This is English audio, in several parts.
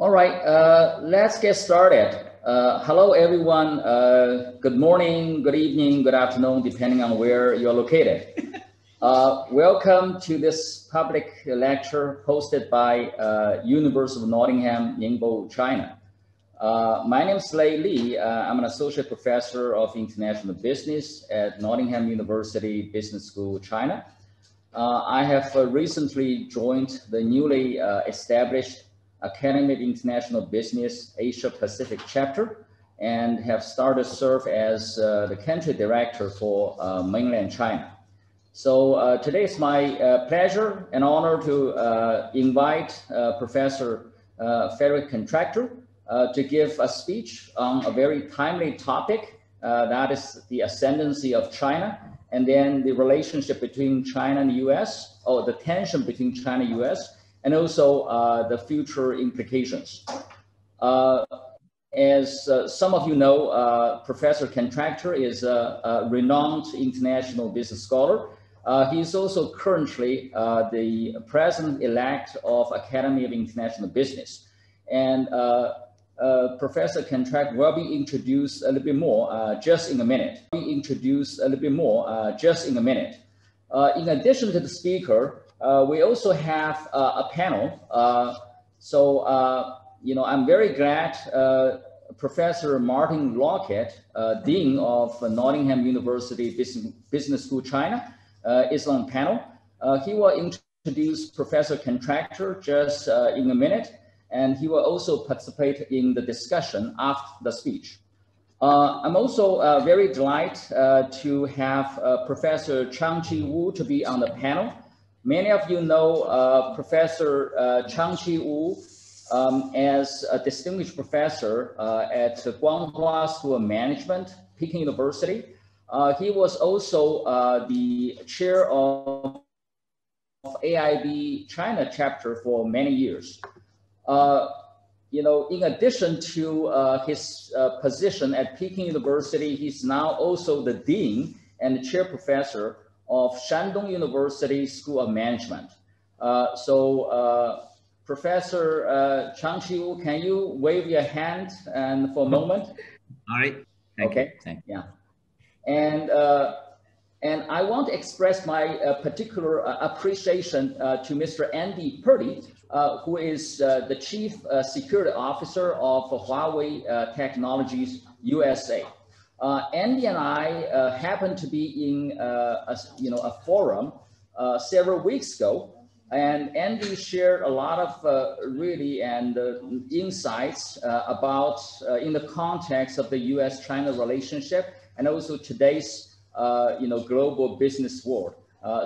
All right, uh, let's get started. Uh, hello, everyone. Uh, good morning, good evening, good afternoon, depending on where you're located. Uh, welcome to this public lecture hosted by uh, University of Nottingham, Ningbo, China. Uh, my name is Lei Li. I'm an associate professor of international business at Nottingham University Business School, China. I have recently joined the newly established Academy of International Business Asia Pacific chapter and have started to serve as uh, the country director for uh, mainland China. So uh, today is my uh, pleasure and honor to uh, invite uh, Professor Farok Contractor to give a speech on a very timely topic, that is the ascendancy of China, and then the relationship between China and the US, or the tension between China and US, and also uh, the future implications. Uh, as uh, some of you know, Professor Contractor is a, a, renowned international business scholar. he is also currently the president-elect of Academy of International Business. And uh, Professor Contract will be introduced a little bit more uh, just in a minute. Be introduced a little bit more uh, just in a minute. in addition to the speaker, uh, we also have uh, a panel. Uh, so, you know, I'm very glad Professor Martin Lockett, Dean of Nottingham University Business, Business School China, is on panel. he will introduce Professor Contractor just in a minute, and he will also participate in the discussion after the speech. Uh, I'm also uh, very delighted uh, to have Professor Changqi Wu to be on the panel. Many of you know uh, Professor uh, Changqi Wu um, as a distinguished professor uh, at Guanghua School of Management, Peking University. Uh, he was also uh, the chair of AIB China chapter for many years. Uh, you know, in addition to his position at Peking University, he's now also the dean and chair professor of Shandong University School of Management. Uh, so uh, Professor uh, Chang can you wave your hand and for a moment? All right. Thank okay. You. Thank you. Yeah. And, uh, and I want to express my uh, particular uh, appreciation to Mr. Andy Purdy, who is the Chief Security Officer of Huawei Technologies USA. Uh, Andy and I uh, happened to be in uh, a, you know, a forum uh, several weeks ago, and Andy shared a lot of uh, really and uh, insights about in the context of the U.S.-China relationship and also today's you know global business world.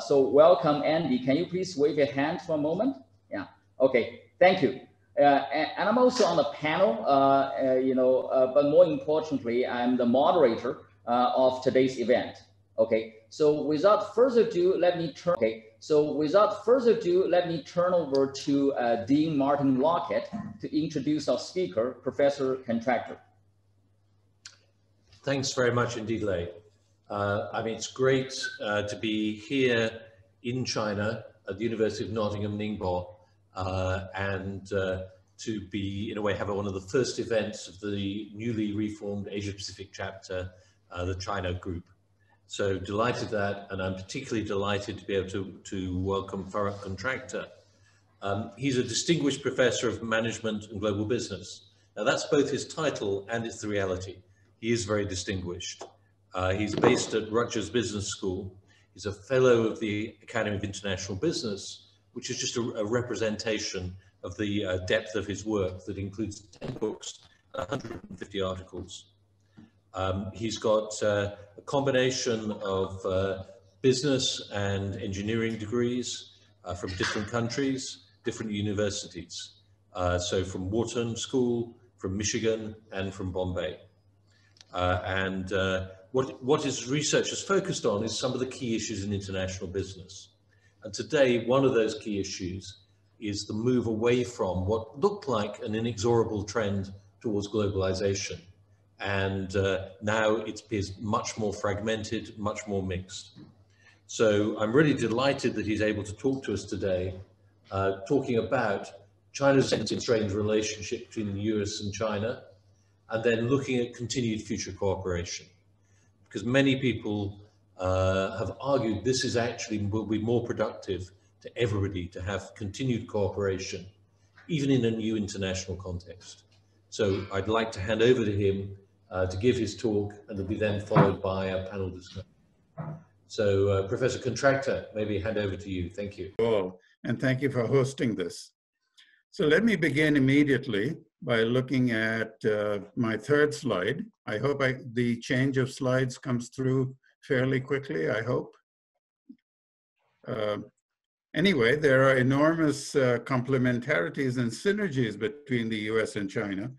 so welcome, Andy. Can you please wave your hand for a moment? Yeah. Okay. Thank you. Uh, and, I'm also on the panel, uh, uh, you know, but more importantly, I'm the moderator of today's event. Okay, so without further ado, let me turn. Okay, so without further ado, let me turn over to uh, Dean Martin Lockett to introduce our speaker, Professor Contractor. Thanks very much indeed, Lei. Uh, I mean, it's great uh, to be here in China at the University of Nottingham, Ningbo, and uh, to be, in a way, have one of the first events of the newly reformed Asia Pacific chapter, uh, the China Group. So delighted that, and I'm particularly delighted to be able to, to welcome Farok Contractor. Um, he's a distinguished professor of management and global business. Now that's both his title and it's the reality. He is very distinguished. Uh, he's based at Rutgers Business School. He's a fellow of the Academy of International Business which is just a, a representation of the uh, depth of his work that includes 10 books, 150 articles. Um, he's got uh, a combination of uh, business and engineering degrees uh, from different countries, different universities. Uh, so from Wharton School, from Michigan, and from Bombay. Uh, and what, what his research has focused on is some of the key issues in international business. And today, one of those key issues is the move away from what looked like an inexorable trend towards globalization. And uh, now it is much more fragmented, much more mixed. So I'm really delighted that he's able to talk to us today, uh, talking about China's strained relationship between the US and China, and then looking at continued future cooperation. Because many people uh, have argued this is actually will be more productive to everybody to have continued cooperation, even in a new international context. So I'd like to hand over to him uh, to give his talk, and it'll be then followed by a panel discussion. So uh, Professor Contractor, maybe hand over to you. Thank you. All, and thank you for hosting this. So let me begin immediately by looking at uh, my third slide. I hope I, the change of slides comes through fairly quickly, I hope. Uh, anyway, there are enormous uh, complementarities and synergies between the US and China.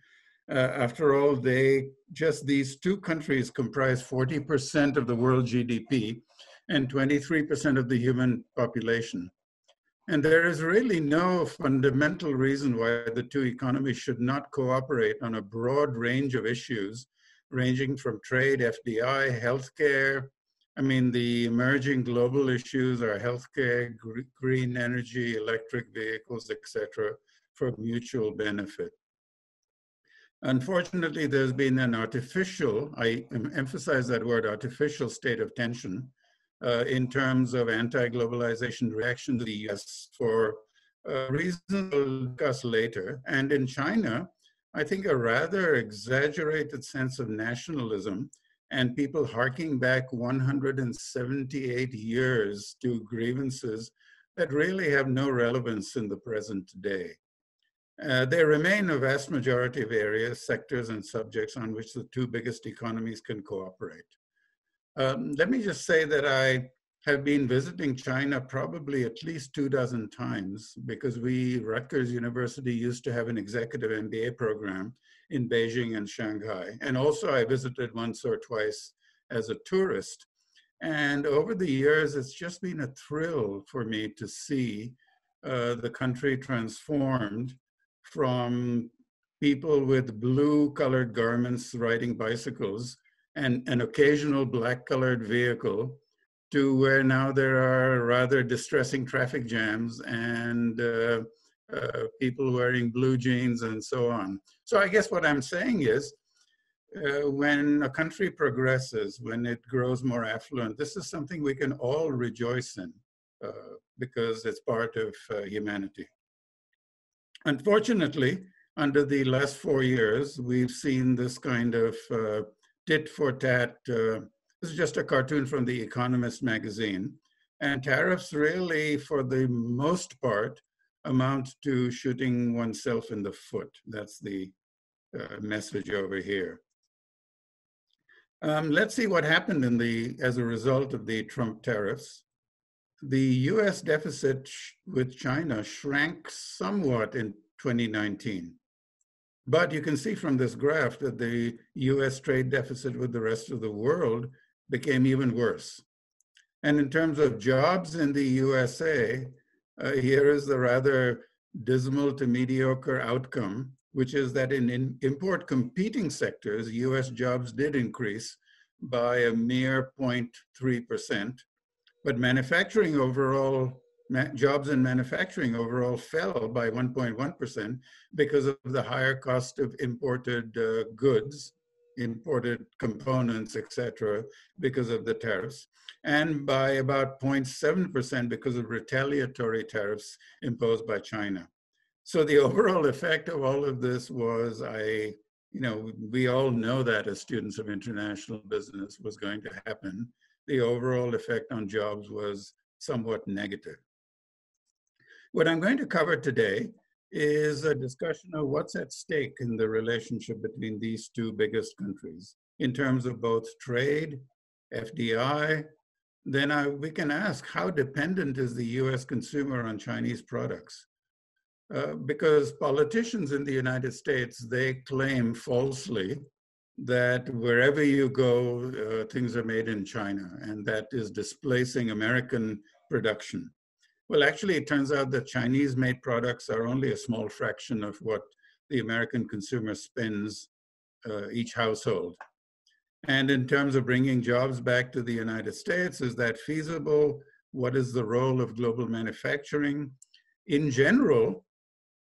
Uh, after all, they just these two countries comprise 40% of the world GDP and 23% of the human population. And there is really no fundamental reason why the two economies should not cooperate on a broad range of issues, ranging from trade, FDI, healthcare. I mean, the emerging global issues are healthcare, green energy, electric vehicles, etc., for mutual benefit. Unfortunately, there's been an artificial, I emphasize that word, artificial state of tension uh, in terms of anti-globalization reaction to the US for uh, reasons we'll discuss later. And in China, I think a rather exaggerated sense of nationalism and people harking back 178 years to grievances that really have no relevance in the present day. Uh, there remain a vast majority of areas, sectors, and subjects on which the two biggest economies can cooperate. Um, let me just say that I have been visiting China probably at least two dozen times because we, Rutgers University, used to have an executive MBA program in Beijing and Shanghai. And also I visited once or twice as a tourist. And over the years, it's just been a thrill for me to see uh, the country transformed from people with blue colored garments riding bicycles and an occasional black colored vehicle to where now there are rather distressing traffic jams and uh, uh, people wearing blue jeans and so on. So I guess what I'm saying is uh, when a country progresses, when it grows more affluent, this is something we can all rejoice in uh, because it's part of uh, humanity. Unfortunately, under the last four years, we've seen this kind of uh, tit for tat. This is just a cartoon from The Economist magazine. And tariffs really, for the most part, amount to shooting oneself in the foot. That's the uh, message over here. Um, let's see what happened in the as a result of the Trump tariffs. The U.S. deficit with China shrank somewhat in 2019. But you can see from this graph that the US trade deficit with the rest of the world became even worse. And in terms of jobs in the USA, uh, here is the rather dismal to mediocre outcome, which is that in, in import competing sectors, US jobs did increase by a mere 0.3%, but manufacturing overall jobs in manufacturing overall fell by 1.1% because of the higher cost of imported uh, goods, imported components, etc., because of the tariffs, and by about 0.7% because of retaliatory tariffs imposed by China. So the overall effect of all of this was I, you know, we all know that as students of international business was going to happen. The overall effect on jobs was somewhat negative. What I'm going to cover today is a discussion of what's at stake in the relationship between these two biggest countries in terms of both trade, FDI. Then I, we can ask how dependent is the US consumer on Chinese products? Uh, because politicians in the United States, they claim falsely that wherever you go, uh, things are made in China, and that is displacing American production. Well, actually, it turns out that Chinese made products are only a small fraction of what the American consumer spends uh, each household. And in terms of bringing jobs back to the United States, is that feasible? What is the role of global manufacturing? In general,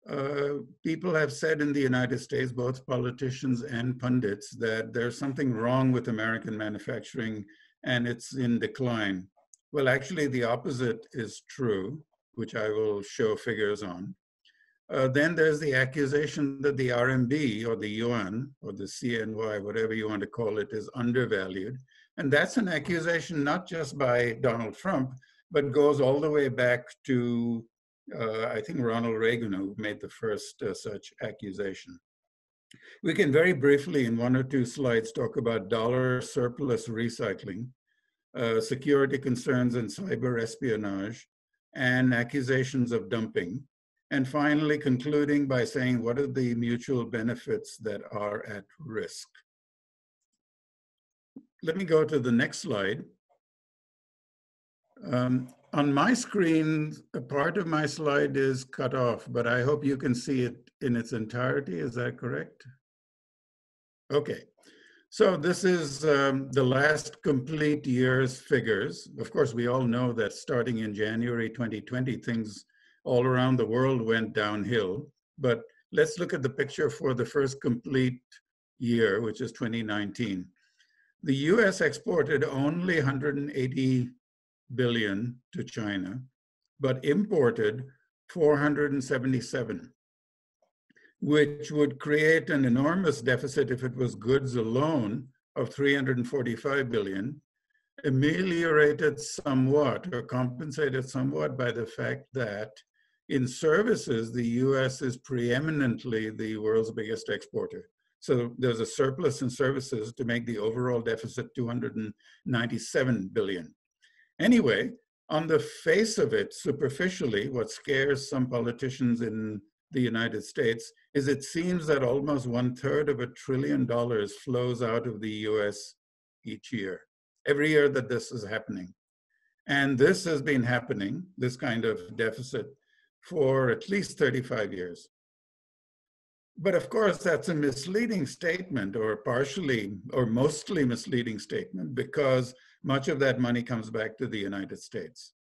uh, people have said in the United States, both politicians and pundits, that there's something wrong with American manufacturing and it's in decline. Well, actually, the opposite is true, which I will show figures on. Uh, then there's the accusation that the RMB or the yuan or the CNY, whatever you want to call it, is undervalued. And that's an accusation not just by Donald Trump, but goes all the way back to, uh, I think, Ronald Reagan, who made the first uh, such accusation. We can very briefly, in one or two slides, talk about dollar surplus recycling, uh, security concerns and cyber espionage, and accusations of dumping. And finally, concluding by saying what are the mutual benefits that are at risk. Let me go to the next slide. Um, on my screen, a part of my slide is cut off, but I hope you can see it in its entirety. Is that correct? Okay. So this is um, the last complete year's figures. Of course, we all know that starting in January 2020, things all around the world went downhill. But let's look at the picture for the first complete year, which is 2019. The US exported only 180 billion to China, but imported 477, which would create an enormous deficit if it was goods alone of 345 billion, ameliorated somewhat or compensated somewhat by the fact that in services, the US is preeminently the world's biggest exporter. So there's a surplus in services to make the overall deficit 297 billion. Anyway, on the face of it, superficially, what scares some politicians in the United States is it seems that almost one third of a trillion dollars flows out of the US each year, every year that this is happening. And this has been happening, this kind of deficit, for at least 35 years. But of course, that's a misleading statement or partially or mostly misleading statement because much of that money comes back to the United States.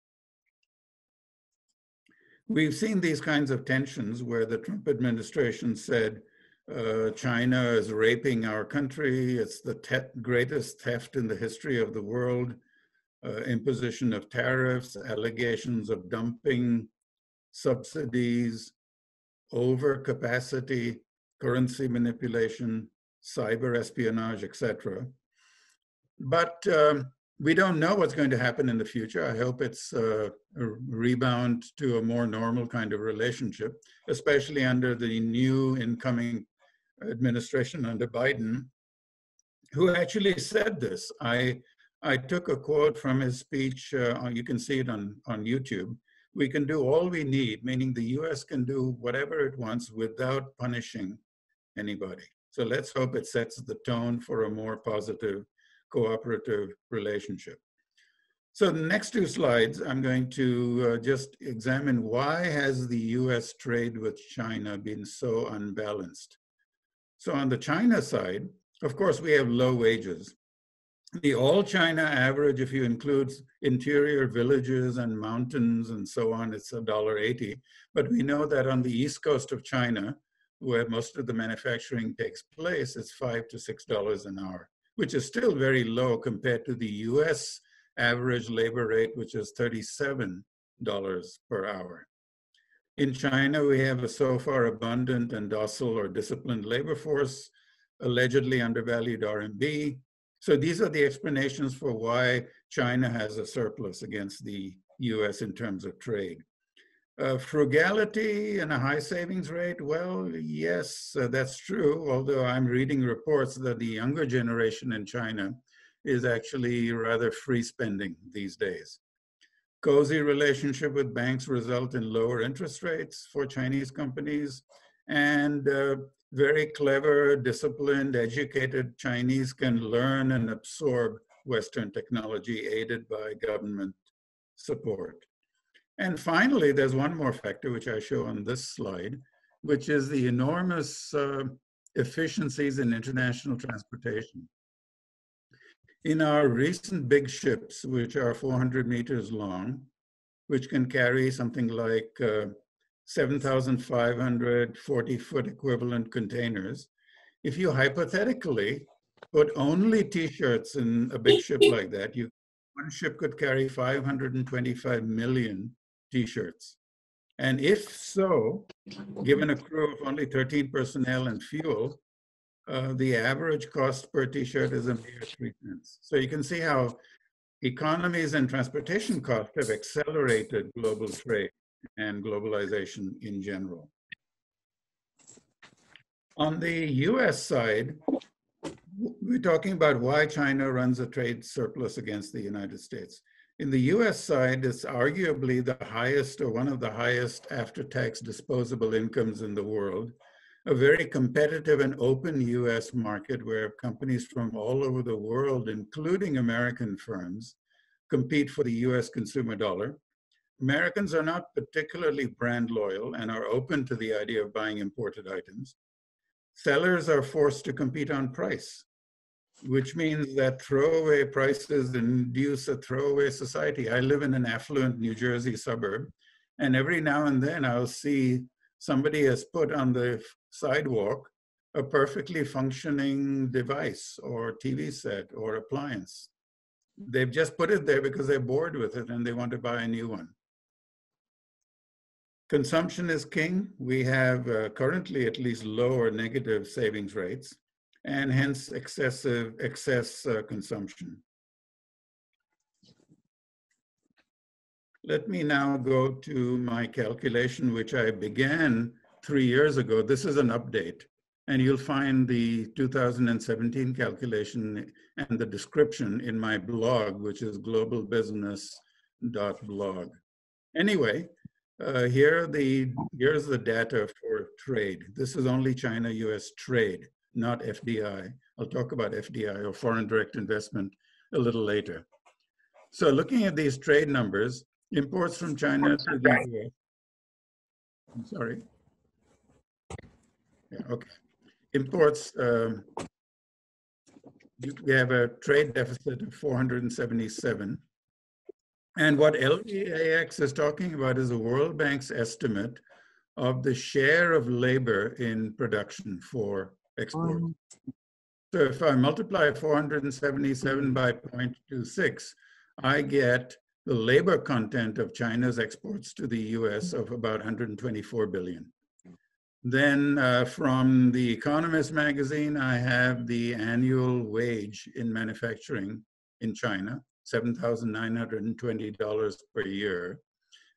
We've seen these kinds of tensions where the Trump administration said uh, China is raping our country, it's the greatest theft in the history of the world, uh, imposition of tariffs, allegations of dumping, subsidies, overcapacity, currency manipulation, cyber espionage, etc. But um, we don't know what's going to happen in the future. I hope it's uh, a rebound to a more normal kind of relationship, especially under the new incoming administration under Biden, who actually said this. I, I took a quote from his speech, uh, you can see it on, on YouTube. We can do all we need, meaning the US can do whatever it wants without punishing anybody. So let's hope it sets the tone for a more positive cooperative relationship. So the next two slides, I'm going to uh, just examine why has the US trade with China been so unbalanced? So on the China side, of course, we have low wages. The all China average, if you include interior villages and mountains and so on, it's $1.80. But we know that on the east coast of China, where most of the manufacturing takes place, it's five to six dollars an hour which is still very low compared to the US average labor rate, which is $37 per hour. In China, we have a so far abundant and docile or disciplined labor force, allegedly undervalued RMB. So these are the explanations for why China has a surplus against the US in terms of trade. Uh, frugality and a high savings rate, well, yes, uh, that's true, although I'm reading reports that the younger generation in China is actually rather free spending these days. Cozy relationship with banks result in lower interest rates for Chinese companies, and uh, very clever, disciplined, educated Chinese can learn and absorb Western technology aided by government support. And finally, there's one more factor which I show on this slide, which is the enormous uh, efficiencies in international transportation. In our recent big ships, which are 400 meters long, which can carry something like uh, 7,500 40 foot equivalent containers. If you hypothetically put only t-shirts in a big ship like that, you one ship could carry 525 million t-shirts. And if so, given a crew of only 13 personnel and fuel, uh, the average cost per t-shirt is a mere three cents. So you can see how economies and transportation costs have accelerated global trade and globalization in general. On the US side, we're talking about why China runs a trade surplus against the United States. In the US side, it's arguably the highest or one of the highest after tax disposable incomes in the world, a very competitive and open US market where companies from all over the world, including American firms, compete for the US consumer dollar. Americans are not particularly brand loyal and are open to the idea of buying imported items. Sellers are forced to compete on price, which means that throwaway prices induce a throwaway society. I live in an affluent New Jersey suburb, and every now and then I'll see somebody has put on the sidewalk a perfectly functioning device or TV set or appliance. They've just put it there because they're bored with it and they want to buy a new one. Consumption is king. We have uh, currently at least low or negative savings rates and hence excessive excess uh, consumption. Let me now go to my calculation, which I began three years ago. This is an update, and you'll find the 2017 calculation and the description in my blog, which is globalbusiness.blog. Anyway, uh, here the here's the data for trade. This is only China-U.S. trade, not FDI. I'll talk about FDI or foreign direct investment a little later. So looking at these trade numbers, imports from China to the U.S. I'm sorry. Yeah, okay. Imports, um, we have a trade deficit of 477 and what LVAX is talking about is the World Bank's estimate of the share of labor in production for export. So if I multiply 477 by 0.26, I get the labor content of China's exports to the US of about 124 billion. Then uh, from the Economist magazine, I have the annual wage in manufacturing in China, $7,920 per year.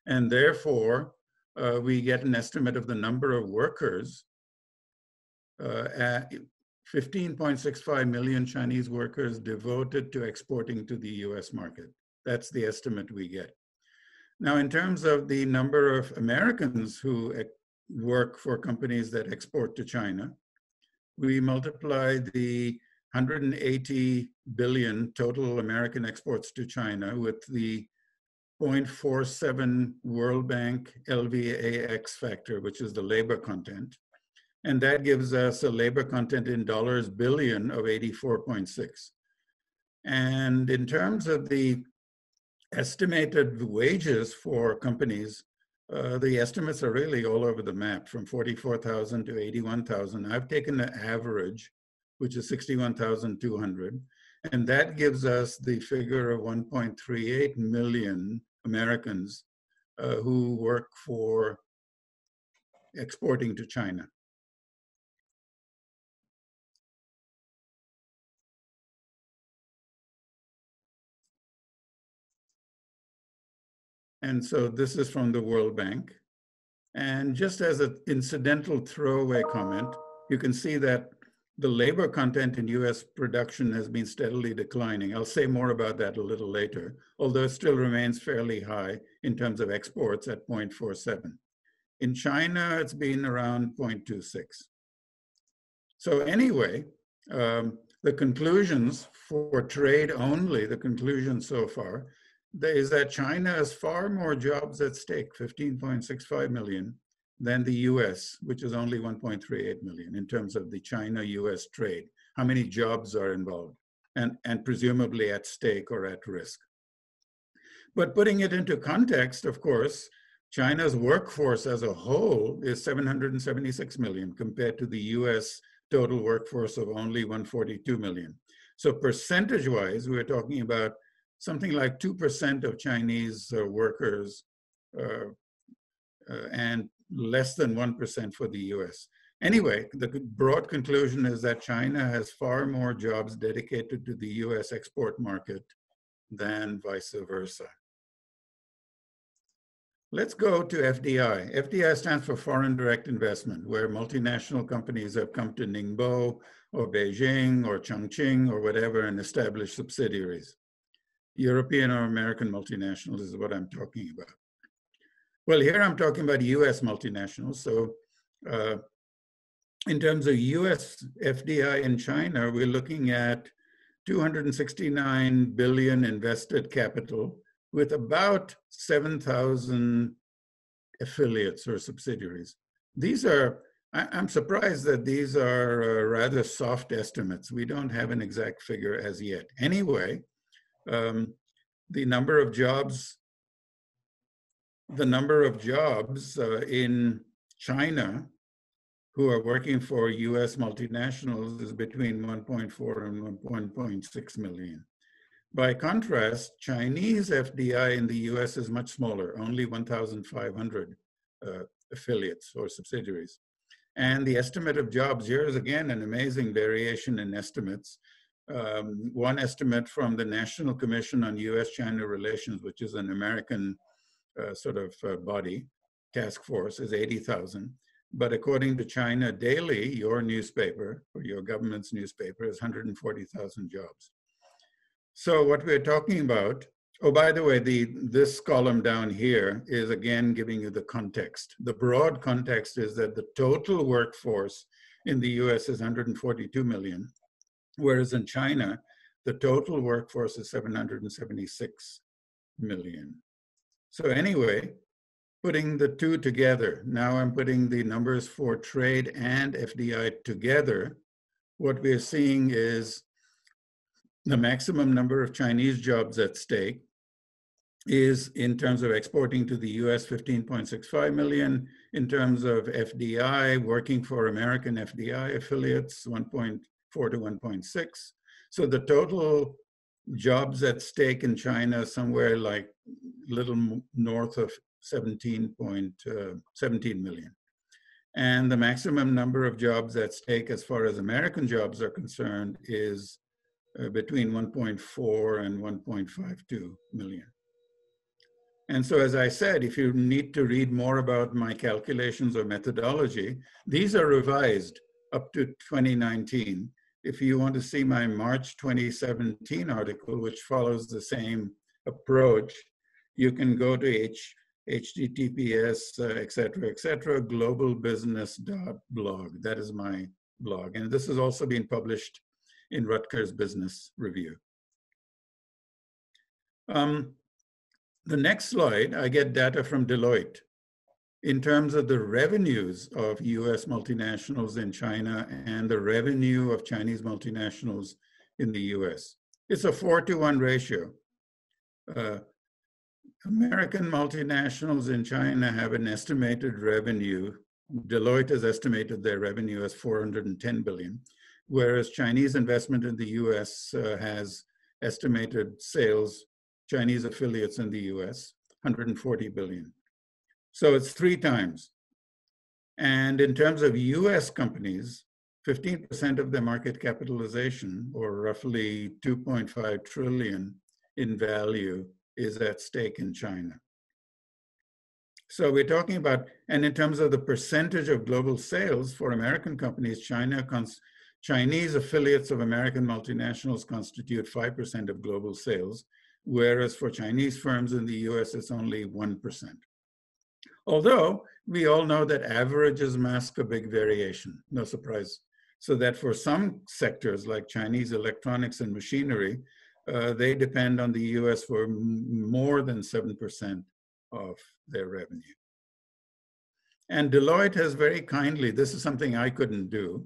And therefore, uh, we get an estimate of the number of workers Uh, 15.65 million Chinese workers devoted to exporting to the US market. That's the estimate we get. Now, in terms of the number of Americans who work for companies that export to China, we multiply the 180 billion total American exports to China with the 0.47 World Bank LVAX factor, which is the labor content. And that gives us a labor content in dollars billion of 84.6. And in terms of the estimated wages for companies, uh, the estimates are really all over the map from 44,000 to 81,000. I've taken the average which is 61,200. And that gives us the figure of 1.38 million Americans uh, who work for exporting to China. And so this is from the World Bank. And just as an incidental throwaway comment, you can see that the labor content in US production has been steadily declining. I'll say more about that a little later, although it still remains fairly high in terms of exports at 0.47. In China, it's been around 0.26. So anyway, um, the conclusions for trade only, the conclusions so far, is that China has far more jobs at stake, 15.65 million, than the US, which is only 1.38 million in terms of the China-US trade. How many jobs are involved and, and presumably at stake or at risk. But putting it into context, of course, China's workforce as a whole is 776 million compared to the US total workforce of only 142 million. So percentage wise, we're talking about something like 2% of Chinese uh, workers uh, uh, and less than 1% for the US. Anyway, the broad conclusion is that China has far more jobs dedicated to the US export market than vice versa. Let's go to FDI. FDI stands for Foreign Direct Investment, where multinational companies have come to Ningbo or Beijing or Chongqing or whatever and established subsidiaries. European or American multinationals is what I'm talking about. Well, here I'm talking about US multinationals. So uh, in terms of US FDI in China, we're looking at 269 billion invested capital with about 7,000 affiliates or subsidiaries. These are, I, am surprised that these are uh, rather soft estimates. We don't have an exact figure as yet. Anyway, um, the number of jobs, the number of jobs uh, in China who are working for US multinationals is between 1.4 and 1.6 million. By contrast, Chinese FDI in the US is much smaller, only 1,500 uh, affiliates or subsidiaries. And the estimate of jobs here is again an amazing variation in estimates. Um, one estimate from the National Commission on US-China Relations, which is an American uh, sort of uh, body, task force, is 80,000. But according to China Daily, your newspaper, or your government's newspaper, is 140,000 jobs. So what we're talking about, oh, by the way, the this column down here is again giving you the context. The broad context is that the total workforce in the US is 142 million, whereas in China, the total workforce is 776 million. So anyway, putting the two together, now I'm putting the numbers for trade and FDI together, what we're seeing is the maximum number of Chinese jobs at stake is in terms of exporting to the US 15.65 million, in terms of FDI, working for American FDI affiliates 1.4 to 1.6. So the total jobs at stake in China somewhere like little north of 17 point, uh, 17 million. And the maximum number of jobs at stake as far as American jobs are concerned is uh, between 1.4 and 1.52 million. And so, as I said, if you need to read more about my calculations or methodology, these are revised up to 2019. If you want to see my March 2017 article, which follows the same approach, you can go to H, https, uh, et cetera, et cetera, globalbusiness.blog. That is my blog. And this has also been published in Rutgers Business Review. Um, the next slide, I get data from Deloitte in terms of the revenues of US multinationals in China and the revenue of Chinese multinationals in the US. It's a four to one ratio. Uh, American multinationals in China have an estimated revenue. Deloitte has estimated their revenue as 410 billion whereas Chinese investment in the US uh, has estimated sales, Chinese affiliates in the US, 140 billion. So it's three times. And in terms of US companies, 15% of their market capitalization, or roughly 2.5 trillion in value, is at stake in China. So we're talking about, and in terms of the percentage of global sales for American companies, China Chinese affiliates of American multinationals constitute 5% of global sales, whereas for Chinese firms in the US, it's only 1%. Although we all know that averages mask a big variation, no surprise. So that for some sectors like Chinese electronics and machinery, uh, they depend on the US for more than 7% of their revenue. And Deloitte has very kindly, this is something I couldn't do,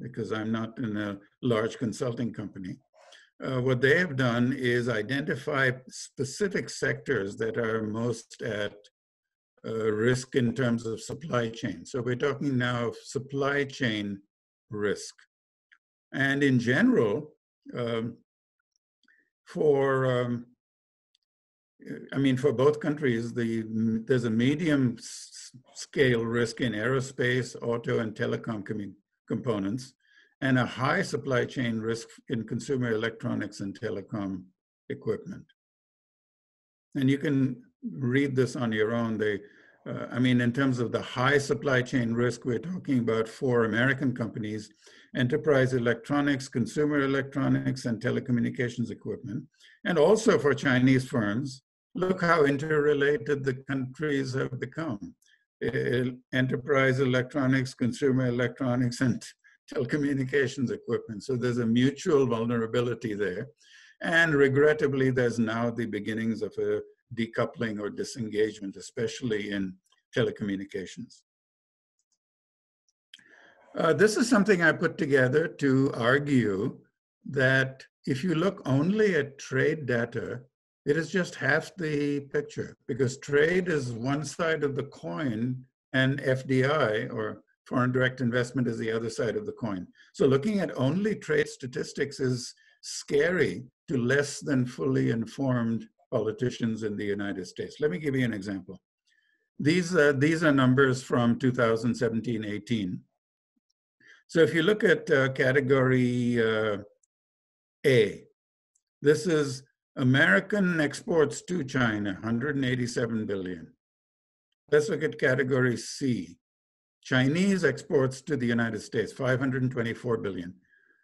because I'm not in a large consulting company. Uh, what they have done is identify specific sectors that are most at uh, risk in terms of supply chain. So we're talking now of supply chain risk. And in general, um, for um, I mean, for both countries, the, there's a medium scale risk in aerospace, auto, and telecom components, and a high supply chain risk in consumer electronics and telecom equipment. And you can read this on your own. They, uh, I mean, in terms of the high supply chain risk, we're talking about for American companies, enterprise electronics, consumer electronics, and telecommunications equipment. And also for Chinese firms, look how interrelated the countries have become. Enterprise electronics, consumer electronics, and telecommunications equipment. So there's a mutual vulnerability there. And regrettably, there's now the beginnings of a decoupling or disengagement, especially in telecommunications. Uh, this is something I put together to argue that if you look only at trade data, it is just half the picture because trade is one side of the coin and FDI or foreign direct investment is the other side of the coin. So looking at only trade statistics is scary to less than fully informed politicians in the United States. Let me give you an example. These, uh, these are numbers from 2017-18. So if you look at uh, category uh, A, this is American exports to China, 187 billion. Let's look at category C. Chinese exports to the United States, 524 billion.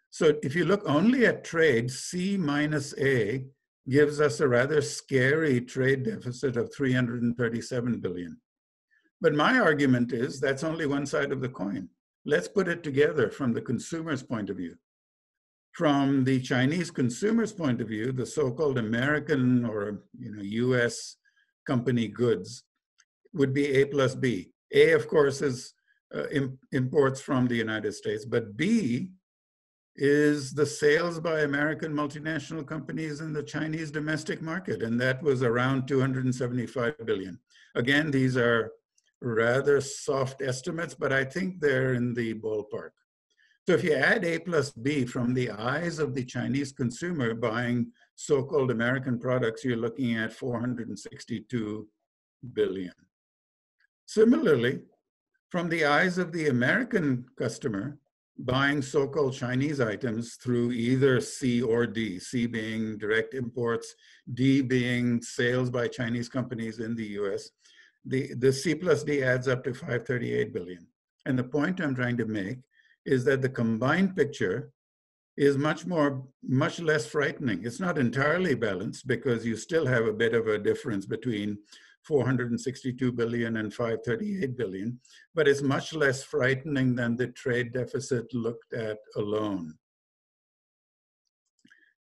So if you look only at trade, C minus A gives us a rather scary trade deficit of 337 billion. But my argument is that's only one side of the coin. Let's put it together from the consumer's point of view. From the Chinese consumer's point of view, the so-called American or you know U.S. company goods would be A plus B. A, of course, is uh, imports from the United States, but B is the sales by American multinational companies in the Chinese domestic market, and that was around 275 billion. Again, these are rather soft estimates, but I think they're in the ballpark. So if you add A plus B from the eyes of the Chinese consumer buying so-called American products, you're looking at 462 billion. Similarly, from the eyes of the American customer, buying so-called Chinese items through either C or D, C being direct imports, D being sales by Chinese companies in the US, the, the C plus D adds up to 538 billion. And the point I'm trying to make is that the combined picture is much more, much less frightening. It's not entirely balanced because you still have a bit of a difference between 462 billion and 538 billion, but it's much less frightening than the trade deficit looked at alone.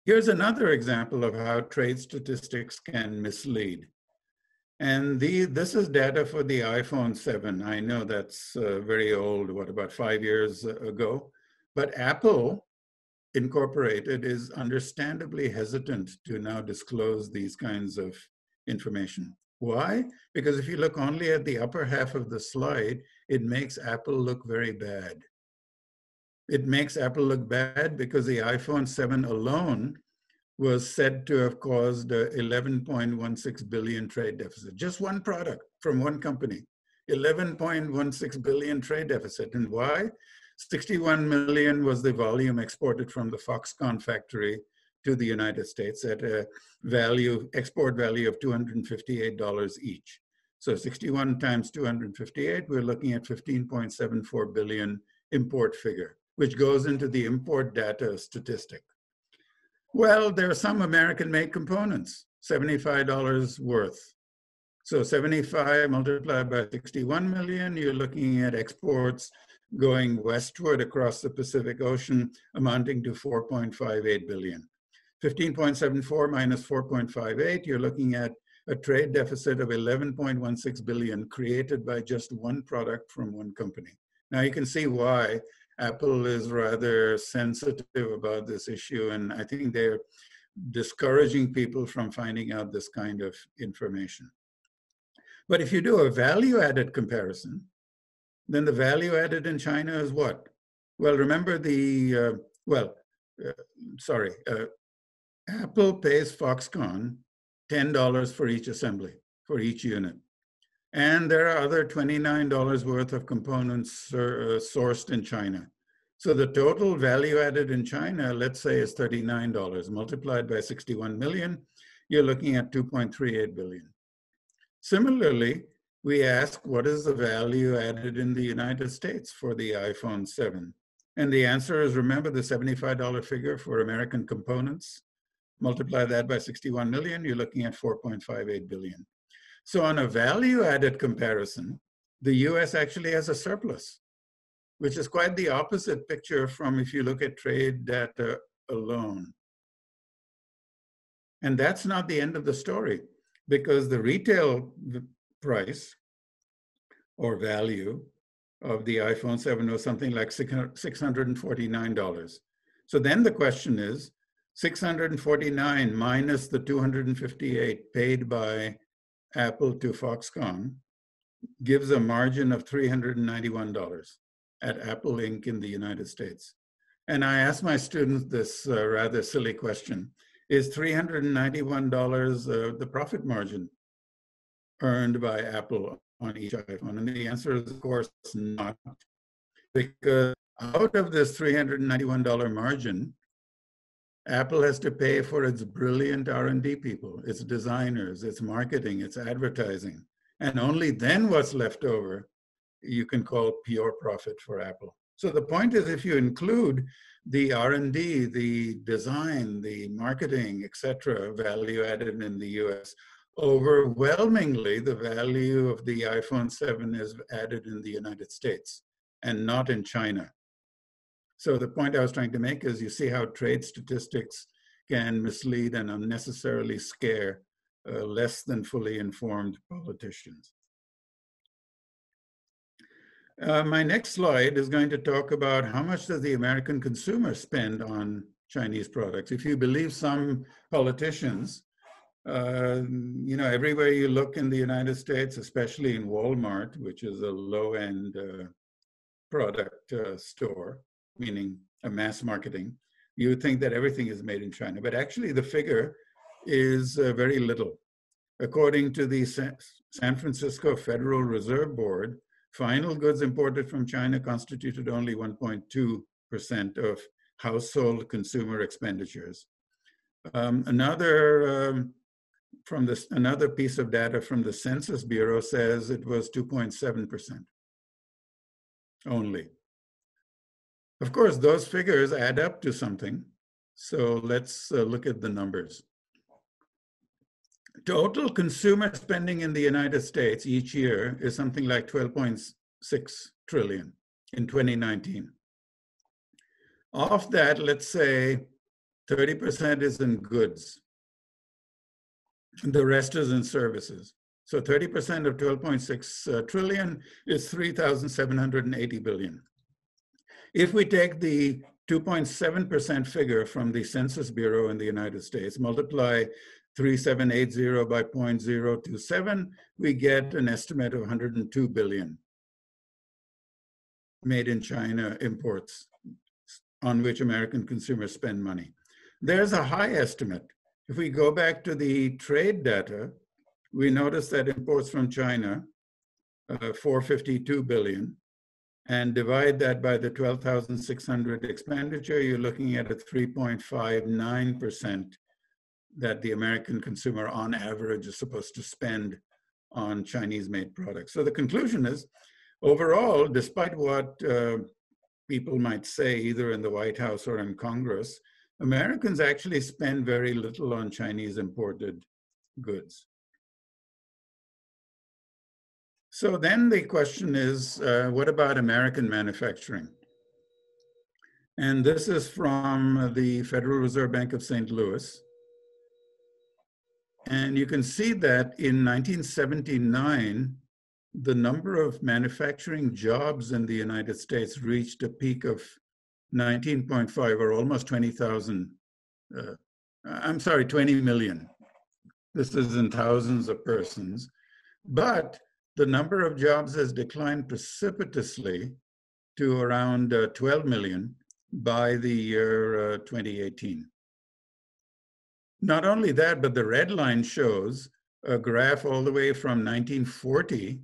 Here's another example of how trade statistics can mislead. And the, this is data for the iPhone 7. I know that's uh, very old, what, about five years ago. But Apple Incorporated is understandably hesitant to now disclose these kinds of information. Why? Because if you look only at the upper half of the slide, it makes Apple look very bad. It makes Apple look bad because the iPhone 7 alone was said to have caused a 11.16 billion trade deficit. Just one product from one company, 11.16 billion trade deficit. And why? 61 million was the volume exported from the Foxconn factory to the United States at a value, export value of $258 each. So 61 times 258, we're looking at 15.74 billion import figure, which goes into the import data statistic. Well, there are some American-made components, $75 worth. So 75 multiplied by 61 million, you're looking at exports going westward across the Pacific Ocean amounting to 4.58 billion. 15.74 minus 4.58, you're looking at a trade deficit of 11.16 billion created by just one product from one company. Now you can see why Apple is rather sensitive about this issue, and I think they're discouraging people from finding out this kind of information. But if you do a value added comparison, then the value added in China is what? Well, remember the, uh, well, uh, sorry, uh, Apple pays Foxconn $10 for each assembly, for each unit. And there are other $29 worth of components uh, sourced in China. So the total value added in China, let's say is $39 multiplied by 61 million, you're looking at 2.38 billion. Similarly, we ask what is the value added in the United States for the iPhone 7? And the answer is remember the $75 figure for American components? Multiply that by 61 million, you're looking at 4.58 billion. So on a value added comparison, the US actually has a surplus, which is quite the opposite picture from if you look at trade data alone. And that's not the end of the story because the retail price or value of the iPhone 7 was something like $649. So then the question is 649 minus the 258 paid by Apple to Foxconn gives a margin of $391 at Apple Inc. in the United States. And I asked my students this uh, rather silly question Is $391 uh, the profit margin earned by Apple on each iPhone? And the answer is, of course, not. Because out of this $391 margin, Apple has to pay for its brilliant R&D people, its designers, its marketing, its advertising. And only then what's left over you can call pure profit for Apple. So the point is if you include the R&D, the design, the marketing, etc., value added in the US, overwhelmingly the value of the iPhone 7 is added in the United States and not in China. So the point I was trying to make is you see how trade statistics can mislead and unnecessarily scare uh, less than fully informed politicians. Uh, my next slide is going to talk about how much does the American consumer spend on Chinese products. If you believe some politicians, uh, you know, everywhere you look in the United States, especially in Walmart, which is a low-end uh, product uh, store, meaning a mass marketing, you would think that everything is made in China. But actually, the figure is uh, very little. According to the San Francisco Federal Reserve Board, final goods imported from China constituted only 1.2% of household consumer expenditures. Um, another um, from this another piece of data from the Census Bureau says it was 2.7% only. Of course, those figures add up to something. So let's uh, look at the numbers. Total consumer spending in the United States each year is something like 12.6 trillion in 2019. Of that, let's say 30% is in goods. The rest is in services. So 30% of 12.6 uh, is 3,780 billion. If we take the 2.7% figure from the Census Bureau in the United States, multiply 3780 by 0.027, we get an estimate of 102 billion made in China imports on which American consumers spend money. There's a high estimate. If we go back to the trade data, we notice that imports from China, uh, 452 billion, and divide that by the 12,600 expenditure, you're looking at a 3.59% that the American consumer on average is supposed to spend on Chinese made products. So the conclusion is overall, despite what uh, people might say either in the White House or in Congress, Americans actually spend very little on Chinese imported goods. So then the question is, uh, what about American manufacturing? And this is from the Federal Reserve Bank of St. Louis. And you can see that in 1979, the number of manufacturing jobs in the United States reached a peak of 19.5 or almost 20,000. Uh, I'm sorry, 20 million. This is in thousands of persons But the number of jobs has declined precipitously to around uh, 12 million by the year uh, 2018. Not only that, but the red line shows a graph all the way from 1940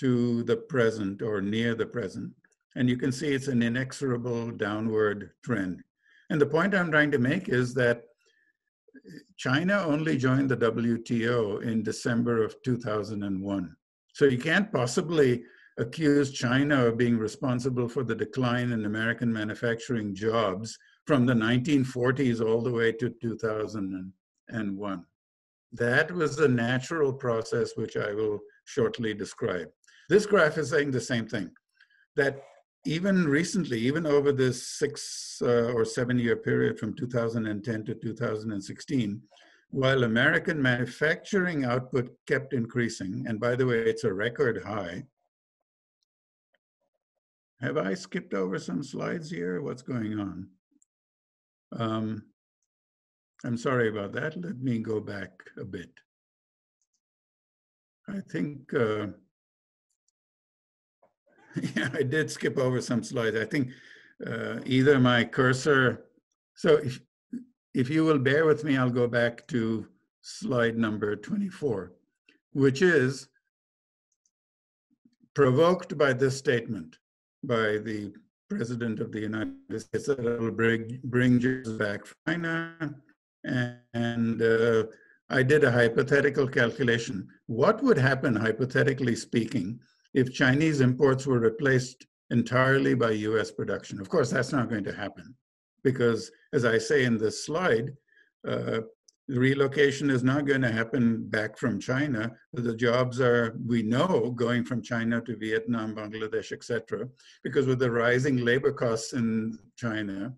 to the present or near the present. And you can see it's an inexorable downward trend. And the point I'm trying to make is that China only joined the WTO in December of 2001. So you can't possibly accuse China of being responsible for the decline in American manufacturing jobs from the 1940s all the way to 2001. That was a natural process, which I will shortly describe. This graph is saying the same thing, that even recently, even over this six uh, or seven year period from 2010 to 2016, while American manufacturing output kept increasing, and by the way, it's a record high. Have I skipped over some slides here? What's going on? Um, I'm sorry about that. Let me go back a bit. I think, uh, yeah, I did skip over some slides. I think uh, either my cursor, so if, if you will bear with me, I'll go back to slide number 24, which is provoked by this statement by the President of the United States that it will bring, bring jobs back from China. And, and uh, I did a hypothetical calculation. What would happen, hypothetically speaking, if Chinese imports were replaced entirely by US production? Of course, that's not going to happen because, as I say in this slide, uh, relocation is not going to happen back from China. The jobs are, we know, going from China to Vietnam, Bangladesh, etc. Because with the rising labor costs in China,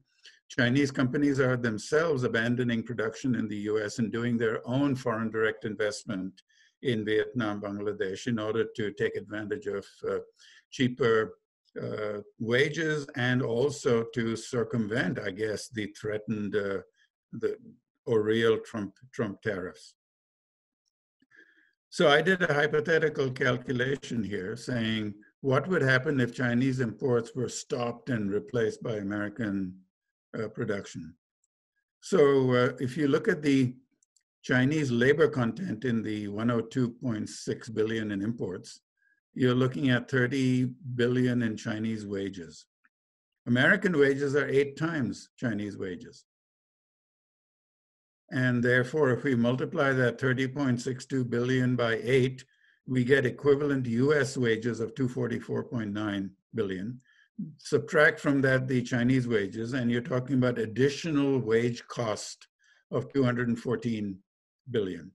Chinese companies are themselves abandoning production in the US and doing their own foreign direct investment in Vietnam, Bangladesh, in order to take advantage of uh, cheaper uh, wages and also to circumvent, I guess, the threatened uh, the or real Trump, Trump tariffs. So I did a hypothetical calculation here saying what would happen if Chinese imports were stopped and replaced by American uh, production. So uh, if you look at the Chinese labor content in the 102.6 billion in imports, you're looking at 30 billion in Chinese wages. American wages are eight times Chinese wages. And therefore, if we multiply that 30.62 billion by eight, we get equivalent US wages of 244.9 billion. Subtract from that the Chinese wages, and you're talking about additional wage cost of 214 billion.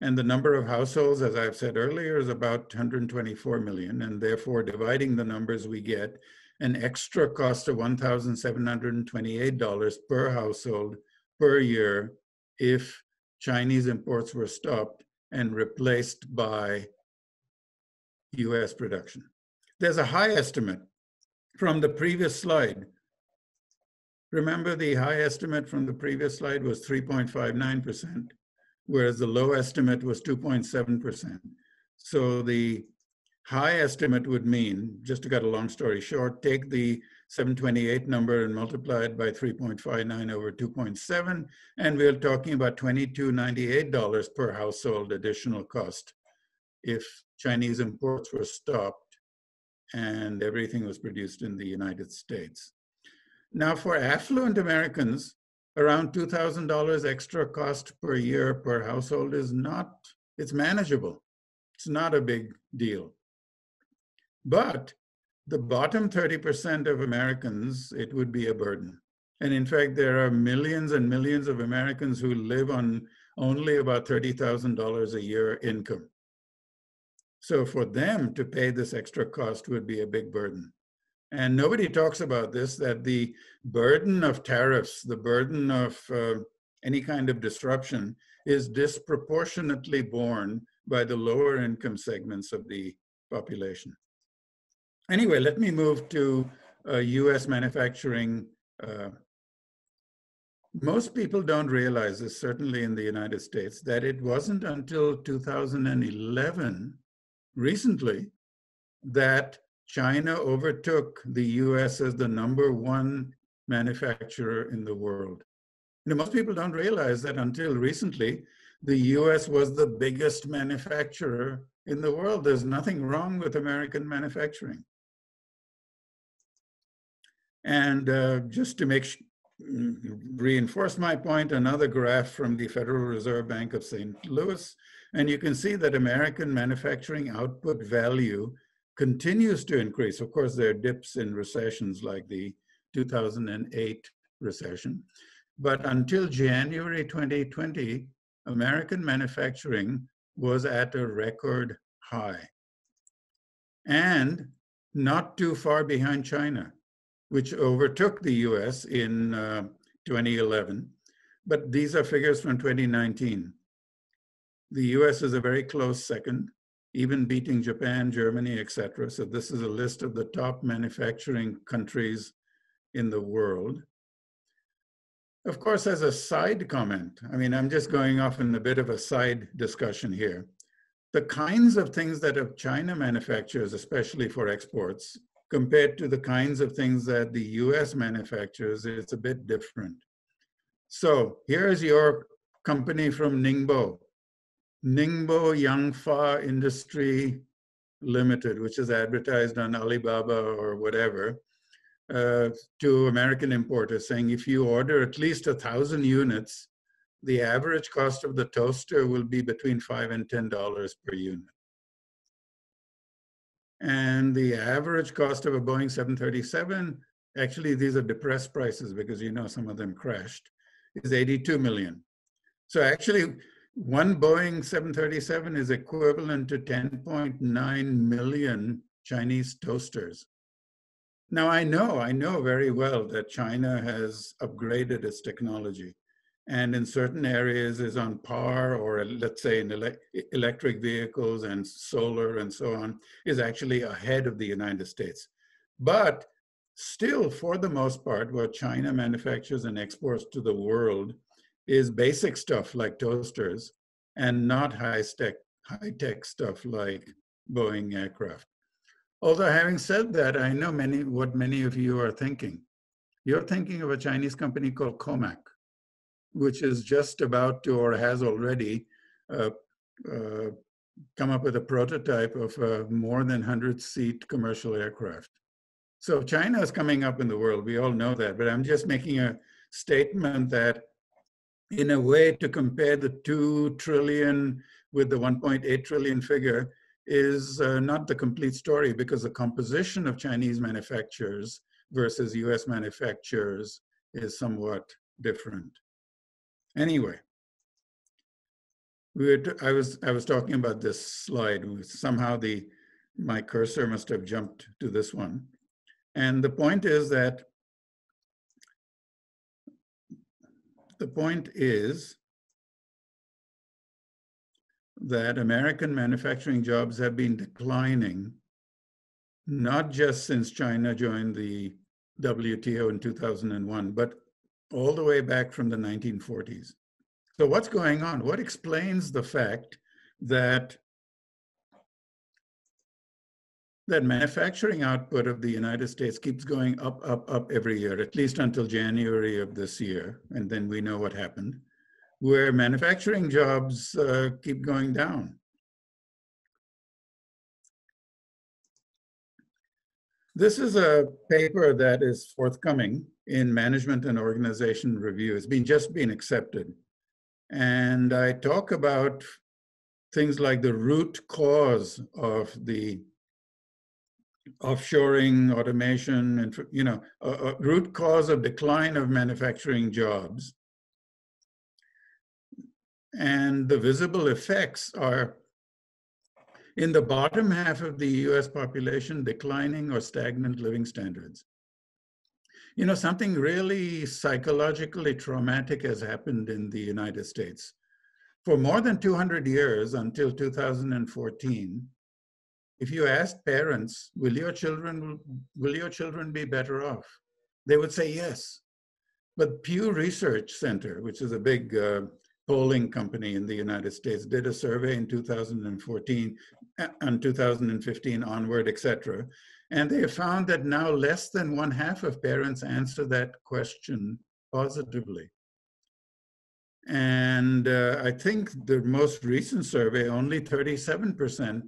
And the number of households, as I've said earlier, is about 124 million. And therefore, dividing the numbers, we get an extra cost of $1,728 per household per year if Chinese imports were stopped and replaced by US production. There's a high estimate from the previous slide. Remember the high estimate from the previous slide was 3.59%, whereas the low estimate was 2.7%. So the high estimate would mean, just to cut a long story short, take the 728 number and multiply it by 3.59 over 2.7, and we're talking about $22.98 per household additional cost if Chinese imports were stopped and everything was produced in the United States. Now for affluent Americans, around $2,000 extra cost per year per household is not, it's manageable. It's not a big deal. But the bottom 30% of Americans, it would be a burden. And in fact, there are millions and millions of Americans who live on only about $30,000 a year income. So for them to pay this extra cost would be a big burden. And nobody talks about this, that the burden of tariffs, the burden of uh, any kind of disruption is disproportionately borne by the lower income segments of the population. Anyway, let me move to uh, US manufacturing uh, most people don't realize this, certainly in the United States, that it wasn't until 2011, recently, that China overtook the US as the number one manufacturer in the world. You know, most people don't realize that until recently, the US was the biggest manufacturer in the world. There's nothing wrong with American manufacturing. And uh, just to make reinforce my point, another graph from the Federal Reserve Bank of St. Louis, and you can see that American manufacturing output value continues to increase. Of course, there are dips in recessions like the 2008 recession, but until January 2020, American manufacturing was at a record high and not too far behind China which overtook the US in uh, 2011. But these are figures from 2019. The US is a very close second, even beating Japan, Germany, etc. So this is a list of the top manufacturing countries in the world. Of course, as a side comment, I mean, I'm just going off in a bit of a side discussion here. The kinds of things that China manufactures, especially for exports, compared to the kinds of things that the US manufactures, it's a bit different. So here's your company from Ningbo, Ningbo Yangfa Industry Limited, which is advertised on Alibaba or whatever, uh, to American importers saying if you order at least a thousand units, the average cost of the toaster will be between five and ten dollars per unit. And the average cost of a Boeing 737, actually these are depressed prices because you know some of them crashed, is 82 million. So actually one Boeing 737 is equivalent to 10.9 million Chinese toasters. Now I know, I know very well that China has upgraded its technology and in certain areas is on par or let's say in ele electric vehicles and solar and so on is actually ahead of the United States. But still for the most part what China manufactures and exports to the world is basic stuff like toasters and not high-tech high-tech stuff like Boeing aircraft. Although having said that, I know many what many of you are thinking. You're thinking of a Chinese company called Comac which is just about to or has already uh, uh, come up with a prototype of a more than 100 seat commercial aircraft. So China is coming up in the world, we all know that, but I'm just making a statement that in a way to compare the 2 trillion with the 1.8 trillion figure is uh, not the complete story because the composition of Chinese manufacturers versus US manufacturers is somewhat different. Anyway, we were I was I was talking about this slide. Somehow the my cursor must have jumped to this one, and the point is that the point is that American manufacturing jobs have been declining, not just since China joined the WTO in 2001, but all the way back from the 1940s. So what's going on? What explains the fact that that manufacturing output of the United States keeps going up, up, up every year, at least until January of this year, and then we know what happened, where manufacturing jobs uh, keep going down. This is a paper that is forthcoming in Management and Organization Review. It's been just been accepted. And I talk about things like the root cause of the offshoring, automation, and you know, a, a root cause of decline of manufacturing jobs. And the visible effects are in the bottom half of the US population, declining or stagnant living standards. You know, something really psychologically traumatic has happened in the United States. For more than 200 years, until 2014, if you asked parents, will your children, will your children be better off? They would say yes. But Pew Research Center, which is a big uh, polling company in the United States, did a survey in 2014 and 2015 onward, etc. And they found that now less than one half of parents answer that question positively. And uh, I think the most recent survey, only 37%